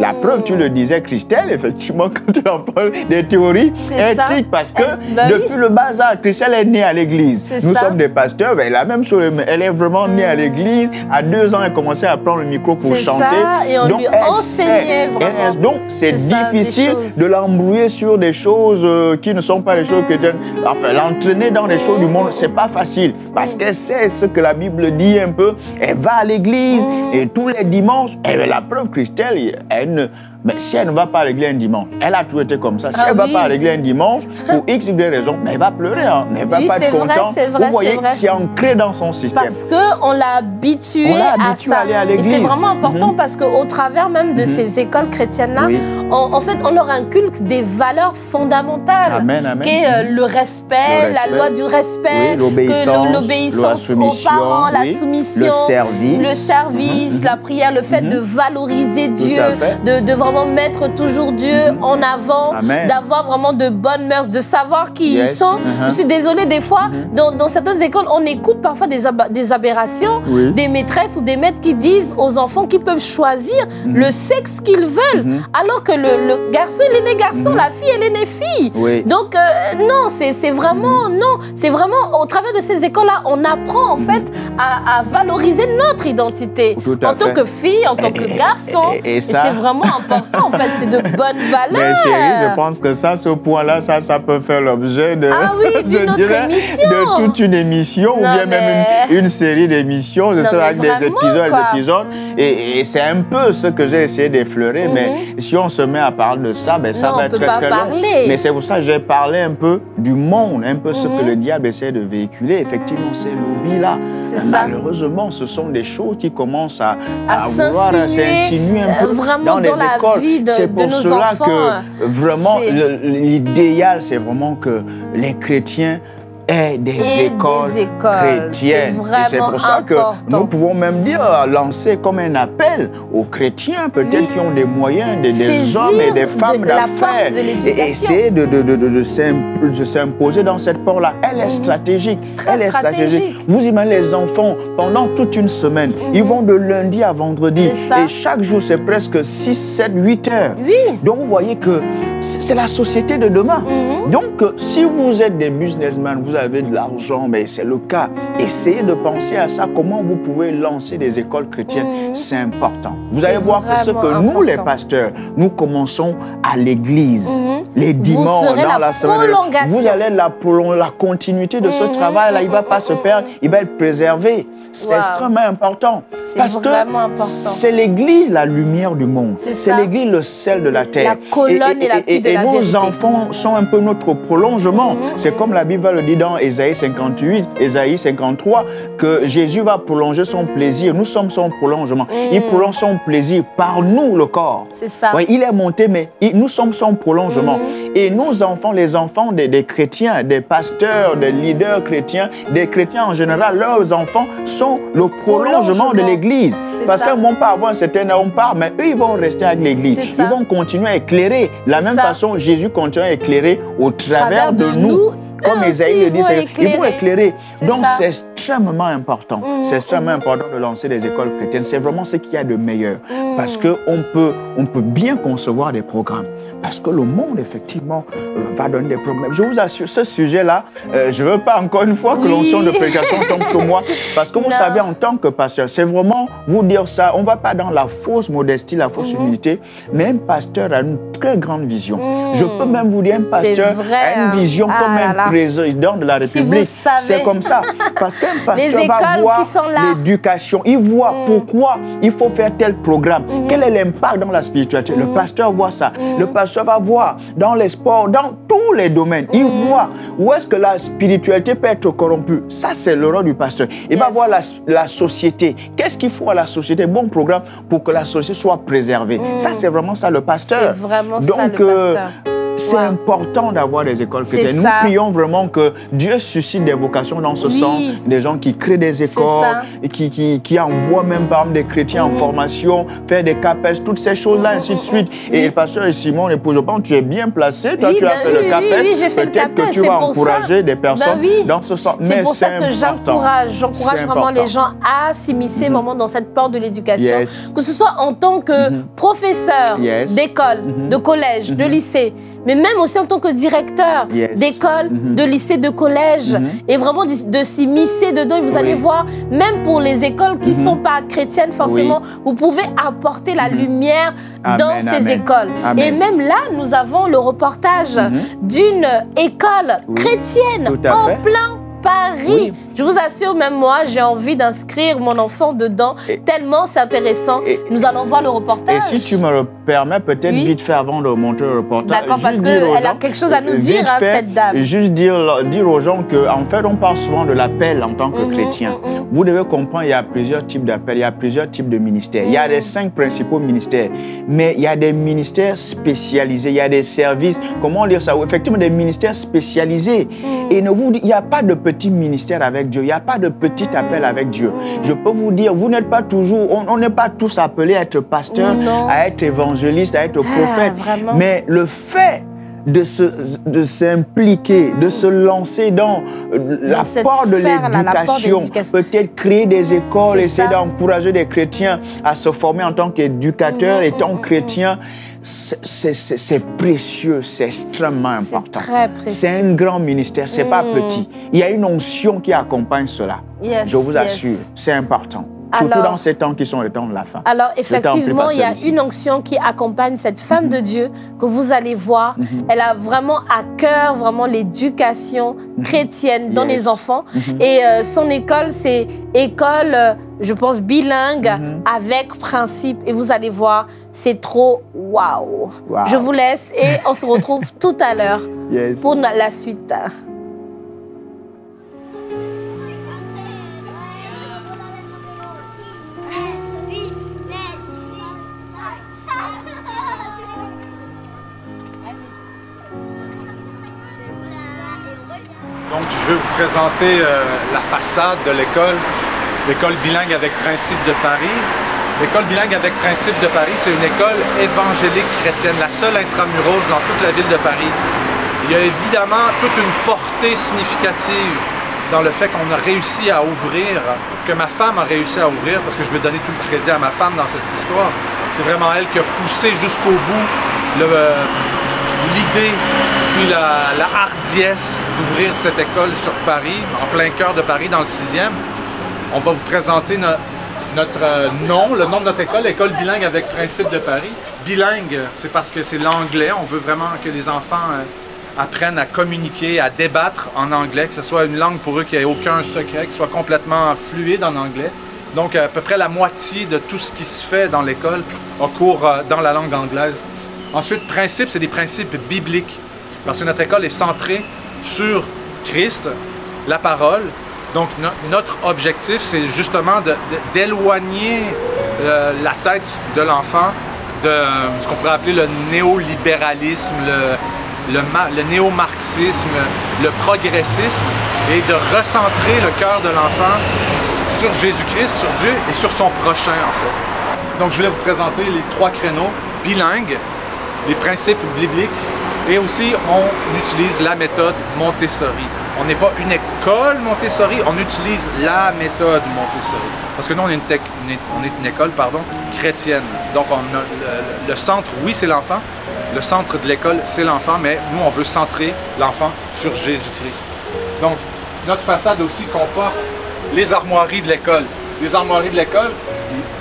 La preuve, tu le disais, Christelle, effectivement, (laughs) quand tu en parles des théories éthiques, parce que Eh, bah oui. depuis le bas âge, Christelle est née à l'église. Nous ça. sommes des pasteurs, ben, la même chose, elle est vraiment née à l'église. À deux ans, elle commençait à prendre le micro pour chanter. ça, et on lui elle enseignait sait. vraiment. Elle- donc, c'est ça, difficile de l'embrouiller sur des choses euh, qui ne sont pas des choses chrétiennes. Enfin, l'entraîner dans les choses du monde, c'est pas facile. Parce qu'elle sait ce que la Bible dit un peu. Elle va à l'église et tous les dimanches, et la preuve, Christelle, elle ne. Mais si elle ne va pas à l'église un dimanche, elle a toujours été comme ça. Si Ah elle ne va pas à l'église un dimanche, pour X, Y raison, mais elle va pleurer, hein, mais elle va Oui, pas être contente. Vous voyez que c'est ancré dans son système. Parce qu'on l'a habitué, On l'a à habitué à aller à Et c'est l'église. vraiment important Mhm. parce qu'au travers même de ces écoles chrétiennes-là, Oui. en fait, on leur inculque des valeurs fondamentales. Amen, amen. Qui est euh, le, respect, Le la loi du respect, l'obéissance, aux parents, la soumission, le service. le service, Mhm, la prière, le fait de valoriser Dieu, de, de vraiment mettre toujours Dieu en avant, d'avoir vraiment de bonnes mœurs, de savoir qui Yes, ils sont. mhm. Je suis désolée, des fois, dans, dans certaines écoles, on écoute parfois des, aba- des aberrations, Oui. des maîtresses ou des maîtres qui disent aux enfants qu'ils peuvent choisir Mhm. le sexe qu'ils veulent, alors que le, le garçon, il est né garçon, la fille, elle est née fille. Mhm. Oui. Donc, euh, non, c'est vraiment, non, c'est vraiment, au travers de ces écoles-là, on apprend en fait à, à valoriser notre identité Tout à en tant que fille, en tant que Et- garçon. et- et c'est vraiment important. En fait. C'est de bonnes valeurs. Mais chérie, je pense que ça, ce point-là, ça, ça peut faire l'objet de, Ah oui, (laughs) je d'une autre dirais, émission. de toute une émission ou bien même une, une série d'émissions, de ça, avec des épisodes, quoi. des épisodes. Et, et c'est un peu ce que j'ai essayé d'effleurer. Mais si on se met à parler de ça, ben, ça Mhm. Non, va être très très long. Mais c'est pour ça que j'ai parlé un peu du monde, un peu ce que Mhm. le diable essaie de véhiculer. Effectivement, ces lobbies-là, ça. malheureusement, ce sont des choses qui commencent à, À vouloir s'insinuer, un euh, peu vraiment dans les dans la écoles. C'est de pour nos cela enfants, que vraiment l'idéal, c'est vraiment que les chrétiens aient des Et écoles des écoles. chrétiennes. C'est Et pour ça que nous pouvons même dire, lancer comme un appel aux chrétiens, peut-être Oui. qui ont des moyens, des, hommes et des de femmes d'affaires, de et essayer de, de, de, de, de s'imp- de s'imposer dans cette porte-là. Elle est stratégique. Mhm. Très Elle est stratégique. stratégique. Vous imaginez les enfants, pendant toute une semaine, ils vont de lundi à vendredi. Mhm. Et chaque jour, c'est presque 6, 7, 8 heures. Oui. Donc vous voyez que c'est la société de demain. Mhm. Donc euh, si vous êtes des businessmen, vous avez de l'argent, mais c'est le cas, essayez de penser à ça, comment vous pouvez lancer des écoles chrétiennes, c'est important. Vous Mhm. Allez voir que ce que nous, les pasteurs, nous commençons à l'église, Mhm. les dimanches, serez dans la la semaine. Vous allez la, la continuité de ce Mhm. travail-là, il ne va pas se perdre, il va être préservé. C'est Wow. extrêmement important. Parce que c'est l'église la lumière du monde. C'est l'église le sel de la terre. La colonne et de et la nos vérité. enfants sont un peu notre prolongement. Mhm. C'est comme la Bible le dit dans Ésaïe 58, Ésaïe 53, que Jésus va prolonger son plaisir. Nous sommes son prolongement. Il prolonge son plaisir par nous, le corps. C'est ça. Il est monté, mais il- nous sommes son prolongement. Mhm. Et nos enfants, les enfants des, des chrétiens, des pasteurs, des leaders chrétiens, des chrétiens en général, leurs enfants sont le prolongement, Prolongement. de l'Église. Parce qu'un moment pas avant un certain on part, mais eux, ils vont rester avec l'Église. Ils vont continuer à éclairer. La C'est même ça. façon, Jésus continue à éclairer au travers, Travers de, de nous. Comme Esaïe le dit, ils vont éclairer. Donc c'est extrêmement important. Mhm. C'est extrêmement important de lancer des écoles chrétiennes. C'est vraiment ce qu'il y a de meilleur. Mhm. Parce qu'on peut, on peut bien concevoir des programmes. Parce que le monde, effectivement, euh, va donner des problèmes. Je vous assure, ce sujet-là, euh, je ne veux pas encore une fois que Oui. l'onction de prédication tombe sur moi. Parce que vous Non. savez, en tant que pasteur, c'est vraiment vous dire ça. On ne va pas dans la fausse modestie, la fausse Mhm. humilité. Mais un pasteur a une très grande vision. Je peux même vous dire, un pasteur vrai, a une hein. vision Ah comme là un là. Président de la République. C'est comme ça. Parce qu'un (laughs) pasteur va voir l'éducation. Il voit pourquoi il faut faire tel programme. Quel est l'impact dans la spiritualité? Le pasteur voit ça. Le pasteur va voir dans les sports, dans tous les domaines. Il voit où est-ce que la spiritualité peut être corrompue. Ça, c'est le rôle du pasteur. Il va voir la, la société. Qu'est-ce qu'il faut à la société? Bon programme pour que la société soit préservée. Ça, c'est vraiment ça le pasteur. C'est vraiment ça, Donc, le euh, pasteur. C'est Wow. important d'avoir des écoles C'est chrétiennes. Nous prions vraiment que Dieu suscite des vocations dans ce Oui. sens, des gens qui créent des écoles, et qui, qui, qui envoient même par exemple des chrétiens en formation, faire des CAPES, toutes ces choses-là, ainsi de suite. Et le pasteur Simon épouse, je pense que tu es bien placé, toi Oui, tu as bah fait oui, le CAPES, oui, j'ai fait le peut-être que tu c'est vas pour ça. encourager des personnes Bah oui. dans ce sens. C'est Mais pour ça que important. j'encourage, j'encourage C'est vraiment les gens à s'immiscer vraiment dans cette porte de l'éducation. Yes. Que ce soit en tant que professeur Yes. d'école, de collège, de lycée, mais même aussi en tant que directeur Yes. d'école, Mhm. de lycée, de collège, Mhm. et vraiment de s'immiscer dedans. Et vous Oui. allez voir, même pour les écoles qui ne Mhm. sont pas chrétiennes forcément, vous pouvez apporter la lumière dans ces amen. écoles. Amen. Et même là, nous avons le reportage d'une école chrétienne en plein Paris. Oui. Je vous assure, même moi, j'ai envie d'inscrire mon enfant dedans, Et- tellement c'est intéressant. Et- nous allons voir le reportage. Et si tu me le permets, peut-être Oui. vite fait avant de montrer le reportage. D'accord, parce qu'elle a quelque chose à nous euh, dire, hein, fait, cette dame. Juste dire, dire aux gens que, en fait, on parle souvent de l'appel en tant que Mhm, chrétien. mhm. Vous devez comprendre, il y a plusieurs types d'appels, il y a plusieurs types de ministères. Il y Mhm. a les cinq principaux ministères, mais il y a des ministères spécialisés, il y a des services, comment dire ça Effectivement, des ministères spécialisés. Mhm. Et ne vous, il n'y a pas de petit ministère avec Dieu, il n'y a pas de petit appel avec Dieu. Je peux vous dire, vous n'êtes pas toujours, on n'est pas tous appelés à être pasteur, Non. à être évangéliste, à être prophète. vraiment. Mais le fait de se- de s'impliquer, de, se lancer dans euh, la cette porte de l'éducation, peut-être créer des écoles, essayer d'encourager des chrétiens à se former en tant qu'éducateurs, Mhm, étant mhm, chrétiens, c'est précieux, c'est extrêmement important. C'est un grand ministère, c'est pas Mhm. petit. Il y a une onction qui accompagne cela. Yes, Je vous yes. assure, c'est important. Surtout Alors- dans ces temps qui sont les temps de la fin. Alors effectivement, il y a une onction qui accompagne cette femme de Dieu que vous allez voir. Mhm. Elle a vraiment à cœur vraiment l'éducation chrétienne dans Yes. les enfants. Mhm. Et euh, son école, c'est école, euh, je pense, bilingue Mhm. avec principe. Et vous allez voir, c'est trop waouh. Wow. Je vous laisse et on se retrouve tout à l'heure Yes. pour la suite. Donc, je vais vous présenter euh, la façade de l'école, l'école bilingue avec principe de Paris. L'école bilingue avec principe de Paris, c'est une école évangélique chrétienne, la seule intramuros dans toute la ville de Paris. Il y a évidemment toute une portée significative dans le fait qu'on a réussi à ouvrir, que ma femme a réussi à ouvrir, parce que je veux donner tout le crédit à ma femme dans cette histoire. C'est vraiment elle qui a poussé jusqu'au bout euh, l'idée, la, hardiesse d'ouvrir cette école sur Paris, en plein cœur de Paris, dans le 6e. On va vous présenter no- notre euh, nom, le nom de notre école, l'école bilingue avec principe de Paris. Bilingue, c'est parce que c'est l'anglais. On veut vraiment que les enfants euh, apprennent à communiquer, à débattre en anglais, que ce soit une langue pour eux qui n'ait aucun secret, qui soit complètement fluide en anglais. Donc, à peu près la moitié de tout ce qui se fait dans l'école a cours euh, dans la langue anglaise. Ensuite, principes, c'est des principes bibliques. Parce que notre école est centrée sur Christ, la parole. Donc, no- notre objectif, c'est justement d'éloigner euh, la tête de l'enfant de euh, ce qu'on pourrait appeler le néolibéralisme, le, le, le néo-marxisme, le progressisme, et de recentrer le cœur de l'enfant sur Jésus-Christ, sur Dieu et sur son prochain, en fait. Donc, je voulais vous présenter les trois créneaux bilingues, les principes bibliques, et aussi on utilise la méthode Montessori. On n'est pas une école Montessori, on utilise la méthode Montessori. Parce que nous, on est une, école pardon, chrétienne. Donc, on a le, centre, oui, c'est l'enfant. Le centre de l'école, c'est l'enfant, mais nous, on veut centrer l'enfant sur Jésus-Christ. Donc, notre façade aussi comporte les armoiries de l'école. Les armoiries de l'école,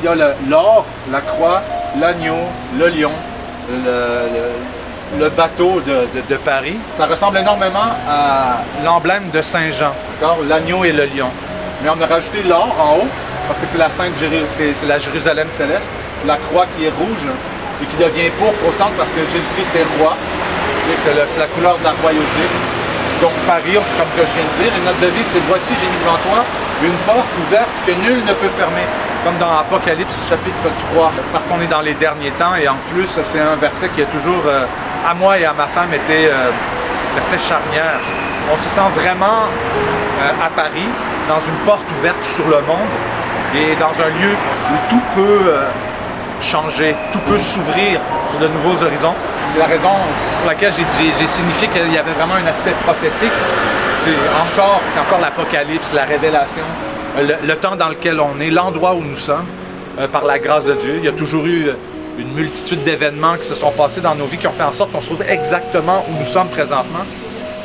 il y a l'or, la croix, l'agneau, le lion, le- le bateau de, de- Paris. Ça ressemble énormément à l'emblème de Saint-Jean? L'agneau et le lion. Mais on a rajouté l'or en haut parce que c'est la Sainte la Jérusalem céleste. La croix qui est rouge et qui devient pourpre au centre parce que Jésus-Christ est roi. C'est la couleur de la royauté. Donc Paris, comme que je viens de dire, et notre devise c'est Voici, j'ai mis devant toi une porte ouverte que nul ne peut fermer. Comme dans Apocalypse chapitre 3, parce qu'on est dans les derniers temps et en plus c'est un verset qui a toujours, euh, à moi et à ma femme, été euh, verset charnière. On se sent vraiment euh, à Paris, dans une porte ouverte sur le monde et dans un lieu où tout peut euh, changer, tout peut s'ouvrir sur de nouveaux horizons. C'est la raison pour laquelle j'ai- signifié qu'il y avait vraiment un aspect prophétique. C'est encore, encore l'apocalypse, la révélation, le, temps dans lequel on est, l'endroit où nous sommes, par la grâce de Dieu. Il y a toujours eu une multitude d'événements qui se sont passés dans nos vies qui ont fait en sorte qu'on se trouve exactement où nous sommes présentement.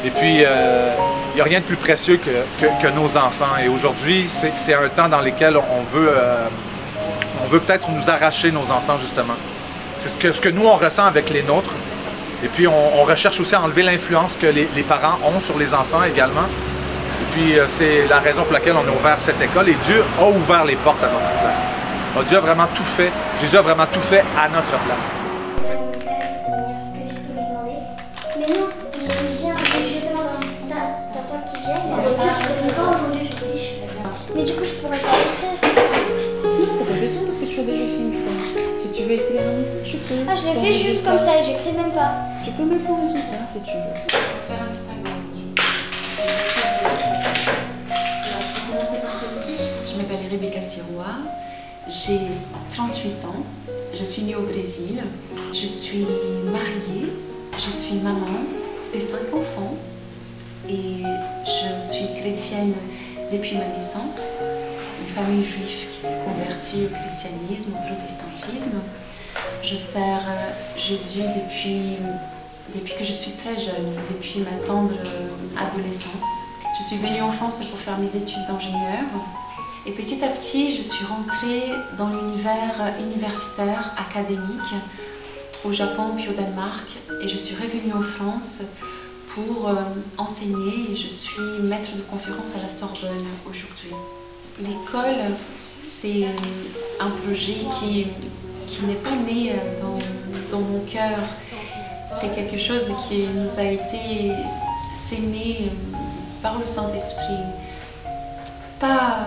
Et puis, euh, il n'y a rien de plus précieux que, que- nos enfants. Et aujourd'hui, c'est un temps dans lequel on veut, euh, veut peut-être nous arracher nos enfants, justement. C'est ce que, ce que nous, on ressent avec les nôtres. Et puis, on, recherche aussi à enlever l'influence que les, les parents ont sur les enfants également. Et puis, euh, c'est la raison pour laquelle on a ouvert cette école. Et Dieu a ouvert les portes à notre place. Alors, Dieu a vraiment tout fait. Jésus a vraiment tout fait à notre place. Mais du coup, je pourrais pas écrire. Non, t'as pas besoin parce que tu as déjà fait une fois. Si tu veux écrire un livre, tu peux. Ah, je l'ai fait juste comme ça et j'écris même pas. Tu peux mettre ton résultat si tu veux. Faire un pythagore. Je m'appelle Rebecca Sirois, j'ai 38 ans, je suis née au Brésil, je suis mariée, je suis maman de cinq enfants et je suis chrétienne depuis ma naissance, une famille juive qui s'est convertie au christianisme, au protestantisme. Je sers euh, Jésus depuis, depuis que je suis très jeune, depuis ma tendre euh, adolescence. Je suis venue en France pour faire mes études d'ingénieur et Et petit à petit, je suis rentrée dans l'univers universitaire, académique, au Japon puis au Danemark. Et je suis revenue en France pour euh, enseigner et je suis maître de conférence à la Sorbonne aujourd'hui. L'école, c'est un projet qui, qui n'est pas né dans, dans mon cœur. C'est quelque chose qui nous a été sémé euh, par le Saint-Esprit. Pas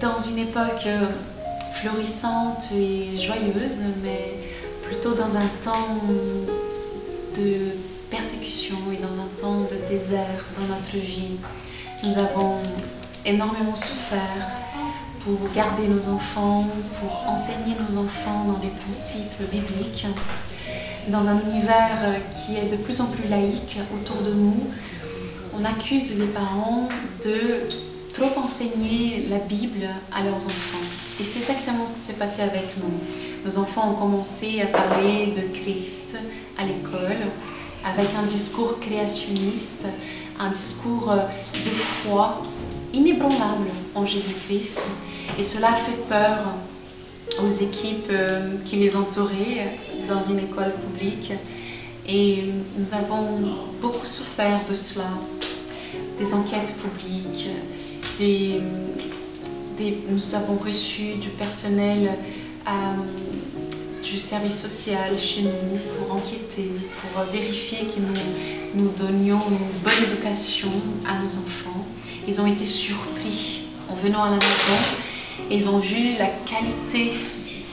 dans une époque euh, florissante et joyeuse, mais plutôt dans un temps de persécution et dans un temps de désert dans notre vie. Nous avons énormément souffert pour garder nos enfants, pour enseigner nos enfants dans les principes bibliques, dans un univers qui est de plus en plus laïque autour de nous. On accuse les parents de trop enseigner la Bible à leurs enfants. Et c'est exactement ce qui s'est passé avec nous. Nos enfants ont commencé à parler de Christ à l'école avec un discours créationniste, un discours de foi inébranlable en Jésus-Christ. Et cela fait peur aux équipes euh, qui les entouraient dans une école publique. Et nous avons beaucoup souffert de cela, des enquêtes publiques, nous avons reçu du personnel euh, du service social chez nous pour enquêter, pour vérifier que nous, nous donnions une bonne éducation à nos enfants. Ils ont été surpris en venant à la maison. Ils ont vu la qualité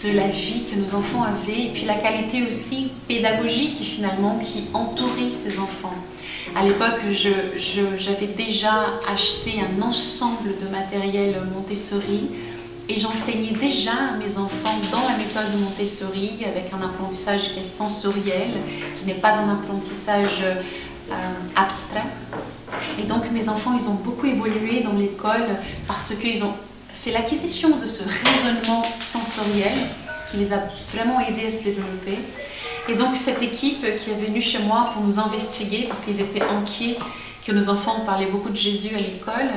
de la vie que nos enfants avaient et puis la qualité aussi pédagogique finalement qui entourait ces enfants. À l'époque, j'avais déjà acheté un ensemble de matériel Montessori et j'enseignais déjà à mes enfants dans la méthode Montessori avec un apprentissage qui est sensoriel, qui n'est pas un apprentissage euh, abstrait. Et donc mes enfants, ils ont beaucoup évolué dans l'école parce qu'ils ont fait l'acquisition de ce raisonnement sensoriel qui les a vraiment aidés à se développer. Et donc cette équipe qui est venue chez moi pour nous investiguer, parce qu'ils étaient inquiets que nos enfants parlaient beaucoup de Jésus à l'école,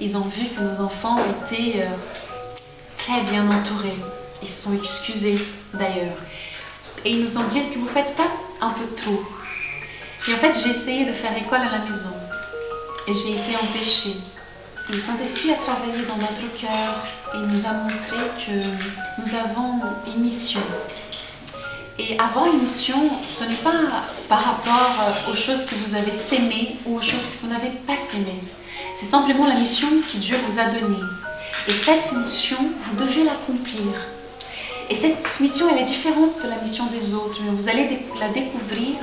ils ont vu que nos enfants étaient euh, très bien entourés. Ils se sont excusés d'ailleurs. Et ils nous ont dit, est-ce que vous ne faites pas un peu trop? Et en fait, j'ai essayé de faire école à la maison. Et j'ai été empêchée. Le Saint-Esprit a travaillé dans notre cœur et nous a montré que nous avons une mission et avoir une mission, ce n'est pas par rapport euh, aux choses que vous avez sémées ou aux choses que vous n'avez pas sémées. C'est simplement la mission que Dieu vous a donnée. Et cette mission, vous devez l'accomplir. Et cette mission, elle est différente de la mission des autres, mais vous allez la découvrir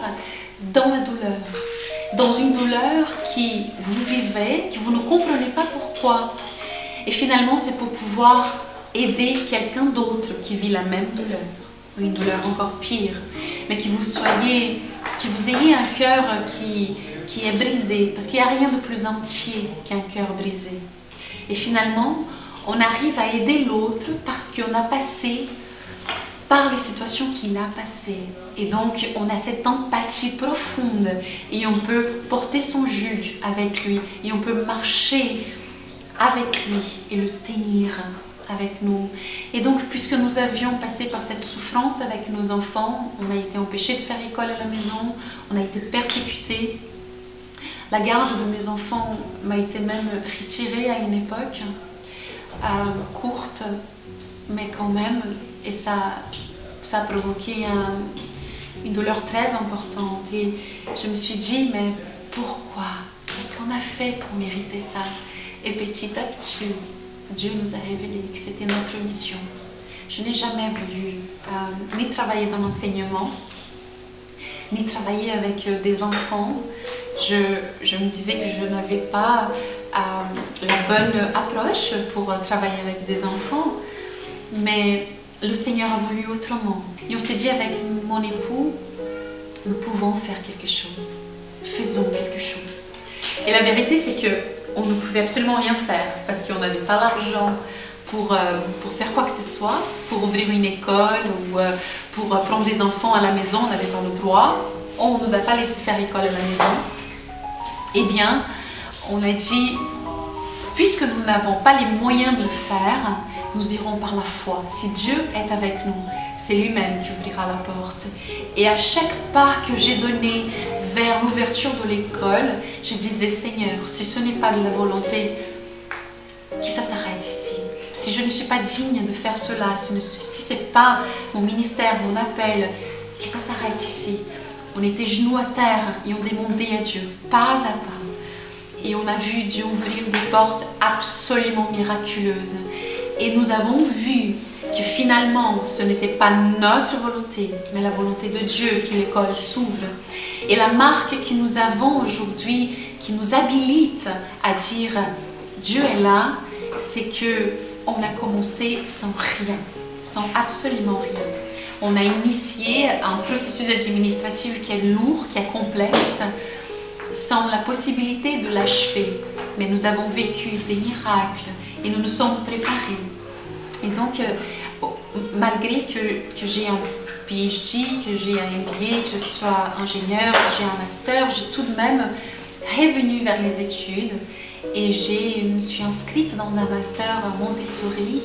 dans la douleur. Dans une douleur qui vous vivez, que vous ne comprenez pas pourquoi. Et finalement, c'est pour pouvoir aider quelqu'un d'autre qui vit la même douleur une douleur encore pire, mais que vous soyez, que vous ayez un cœur qui, qui est brisé, parce qu'il n'y a rien de plus entier qu'un cœur brisé. Et finalement, on arrive à aider l'autre parce qu'on a passé par les situations qu'il a passées. Et donc, on a cette empathie profonde et on peut porter son jug avec lui et on peut marcher avec lui et le tenir avec nous. Et donc, puisque nous avions passé par cette souffrance avec nos enfants, on a été empêchés de faire école à la maison, on a été persécutés. La garde de mes enfants m'a été même retirée à une époque, euh, courte, mais quand même, et ça, ça a provoqué une douleur très importante. Et je me suis dit, mais pourquoi? Qu'est-ce qu'on a fait pour mériter ça? Et petit à petit, Dieu nous a révélé que c'était notre mission. Je n'ai jamais voulu euh, ni travailler dans l'enseignement, ni travailler avec euh, des enfants. Je, me disais que je n'avais pas euh, la bonne approche pour travailler avec des enfants, mais le Seigneur a voulu autrement. Et on s'est dit avec mon époux, nous pouvons faire quelque chose. Faisons quelque chose. Et la vérité, c'est que on ne pouvait absolument rien faire parce qu'on n'avait pas l'argent pour, euh, pour faire quoi que ce soit, pour ouvrir une école ou euh, pour euh, prendre des enfants à la maison, on n'avait pas le droit. On ne nous a pas laissé faire école à la maison. Eh bien, on a dit, puisque nous n'avons pas les moyens de le faire, nous irons par la foi. Si Dieu est avec nous, c'est lui-même qui ouvrira la porte. Et à chaque pas que j'ai donné vers l'ouverture de l'école, je disais Seigneur, si ce n'est pas de la volonté, que ça s'arrête ici. Si je ne suis pas digne de faire cela, si ce n'est pas mon ministère, mon appel, que ça s'arrête ici. On était genoux à terre et on demandait à Dieu, pas à pas. Et on a vu Dieu ouvrir des portes absolument miraculeuses. Et nous avons vu que finalement, ce n'était pas notre volonté, mais la volonté de Dieu que l'école s'ouvre. Et la marque que nous avons aujourd'hui, qui nous habilite à dire Dieu est là, c'est que on a commencé sans rien, sans absolument rien. On a initié un processus administratif qui est lourd, qui est complexe, sans la possibilité de l'achever. Mais nous avons vécu des miracles et nous nous sommes préparés. Et donc, euh, malgré que, que j'ai un PhD, que j'ai un MBA, que je sois ingénieur, que j'ai un master, j'ai tout de même revenu vers les études et je me suis inscrite dans un master Montessori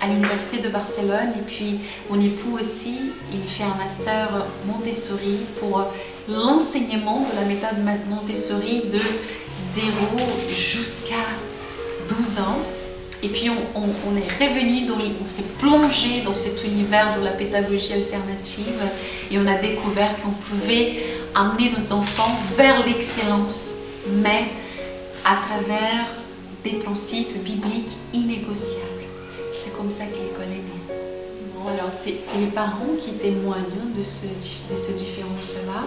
à l'université de Barcelone et puis mon époux aussi, il fait un master Montessori pour l'enseignement de la méthode Montessori de 0 jusqu'à 12 ans. Et puis on, est revenu, on s'est plongé dans cet univers de la pédagogie alternative et on a découvert qu'on pouvait amener nos enfants vers l'excellence, mais à travers des principes bibliques innégociables. C'est comme ça que l'école est née. Bon, alors c'est les parents qui témoignent de ce, de ce différence-là.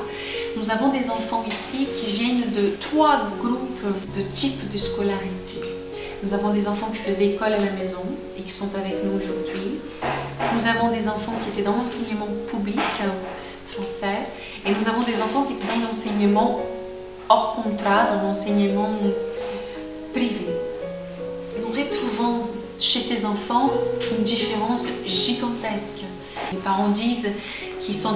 Nous avons des enfants ici qui viennent de trois groupes de types de scolarité. Nous avons des enfants qui faisaient école à la maison et qui sont avec nous aujourd'hui. Nous avons des enfants qui étaient dans l'enseignement public français et nous avons des enfants qui étaient dans l'enseignement hors contrat, dans l'enseignement privé. Nous retrouvons chez ces enfants une différence gigantesque. Les parents disent qu'ils sont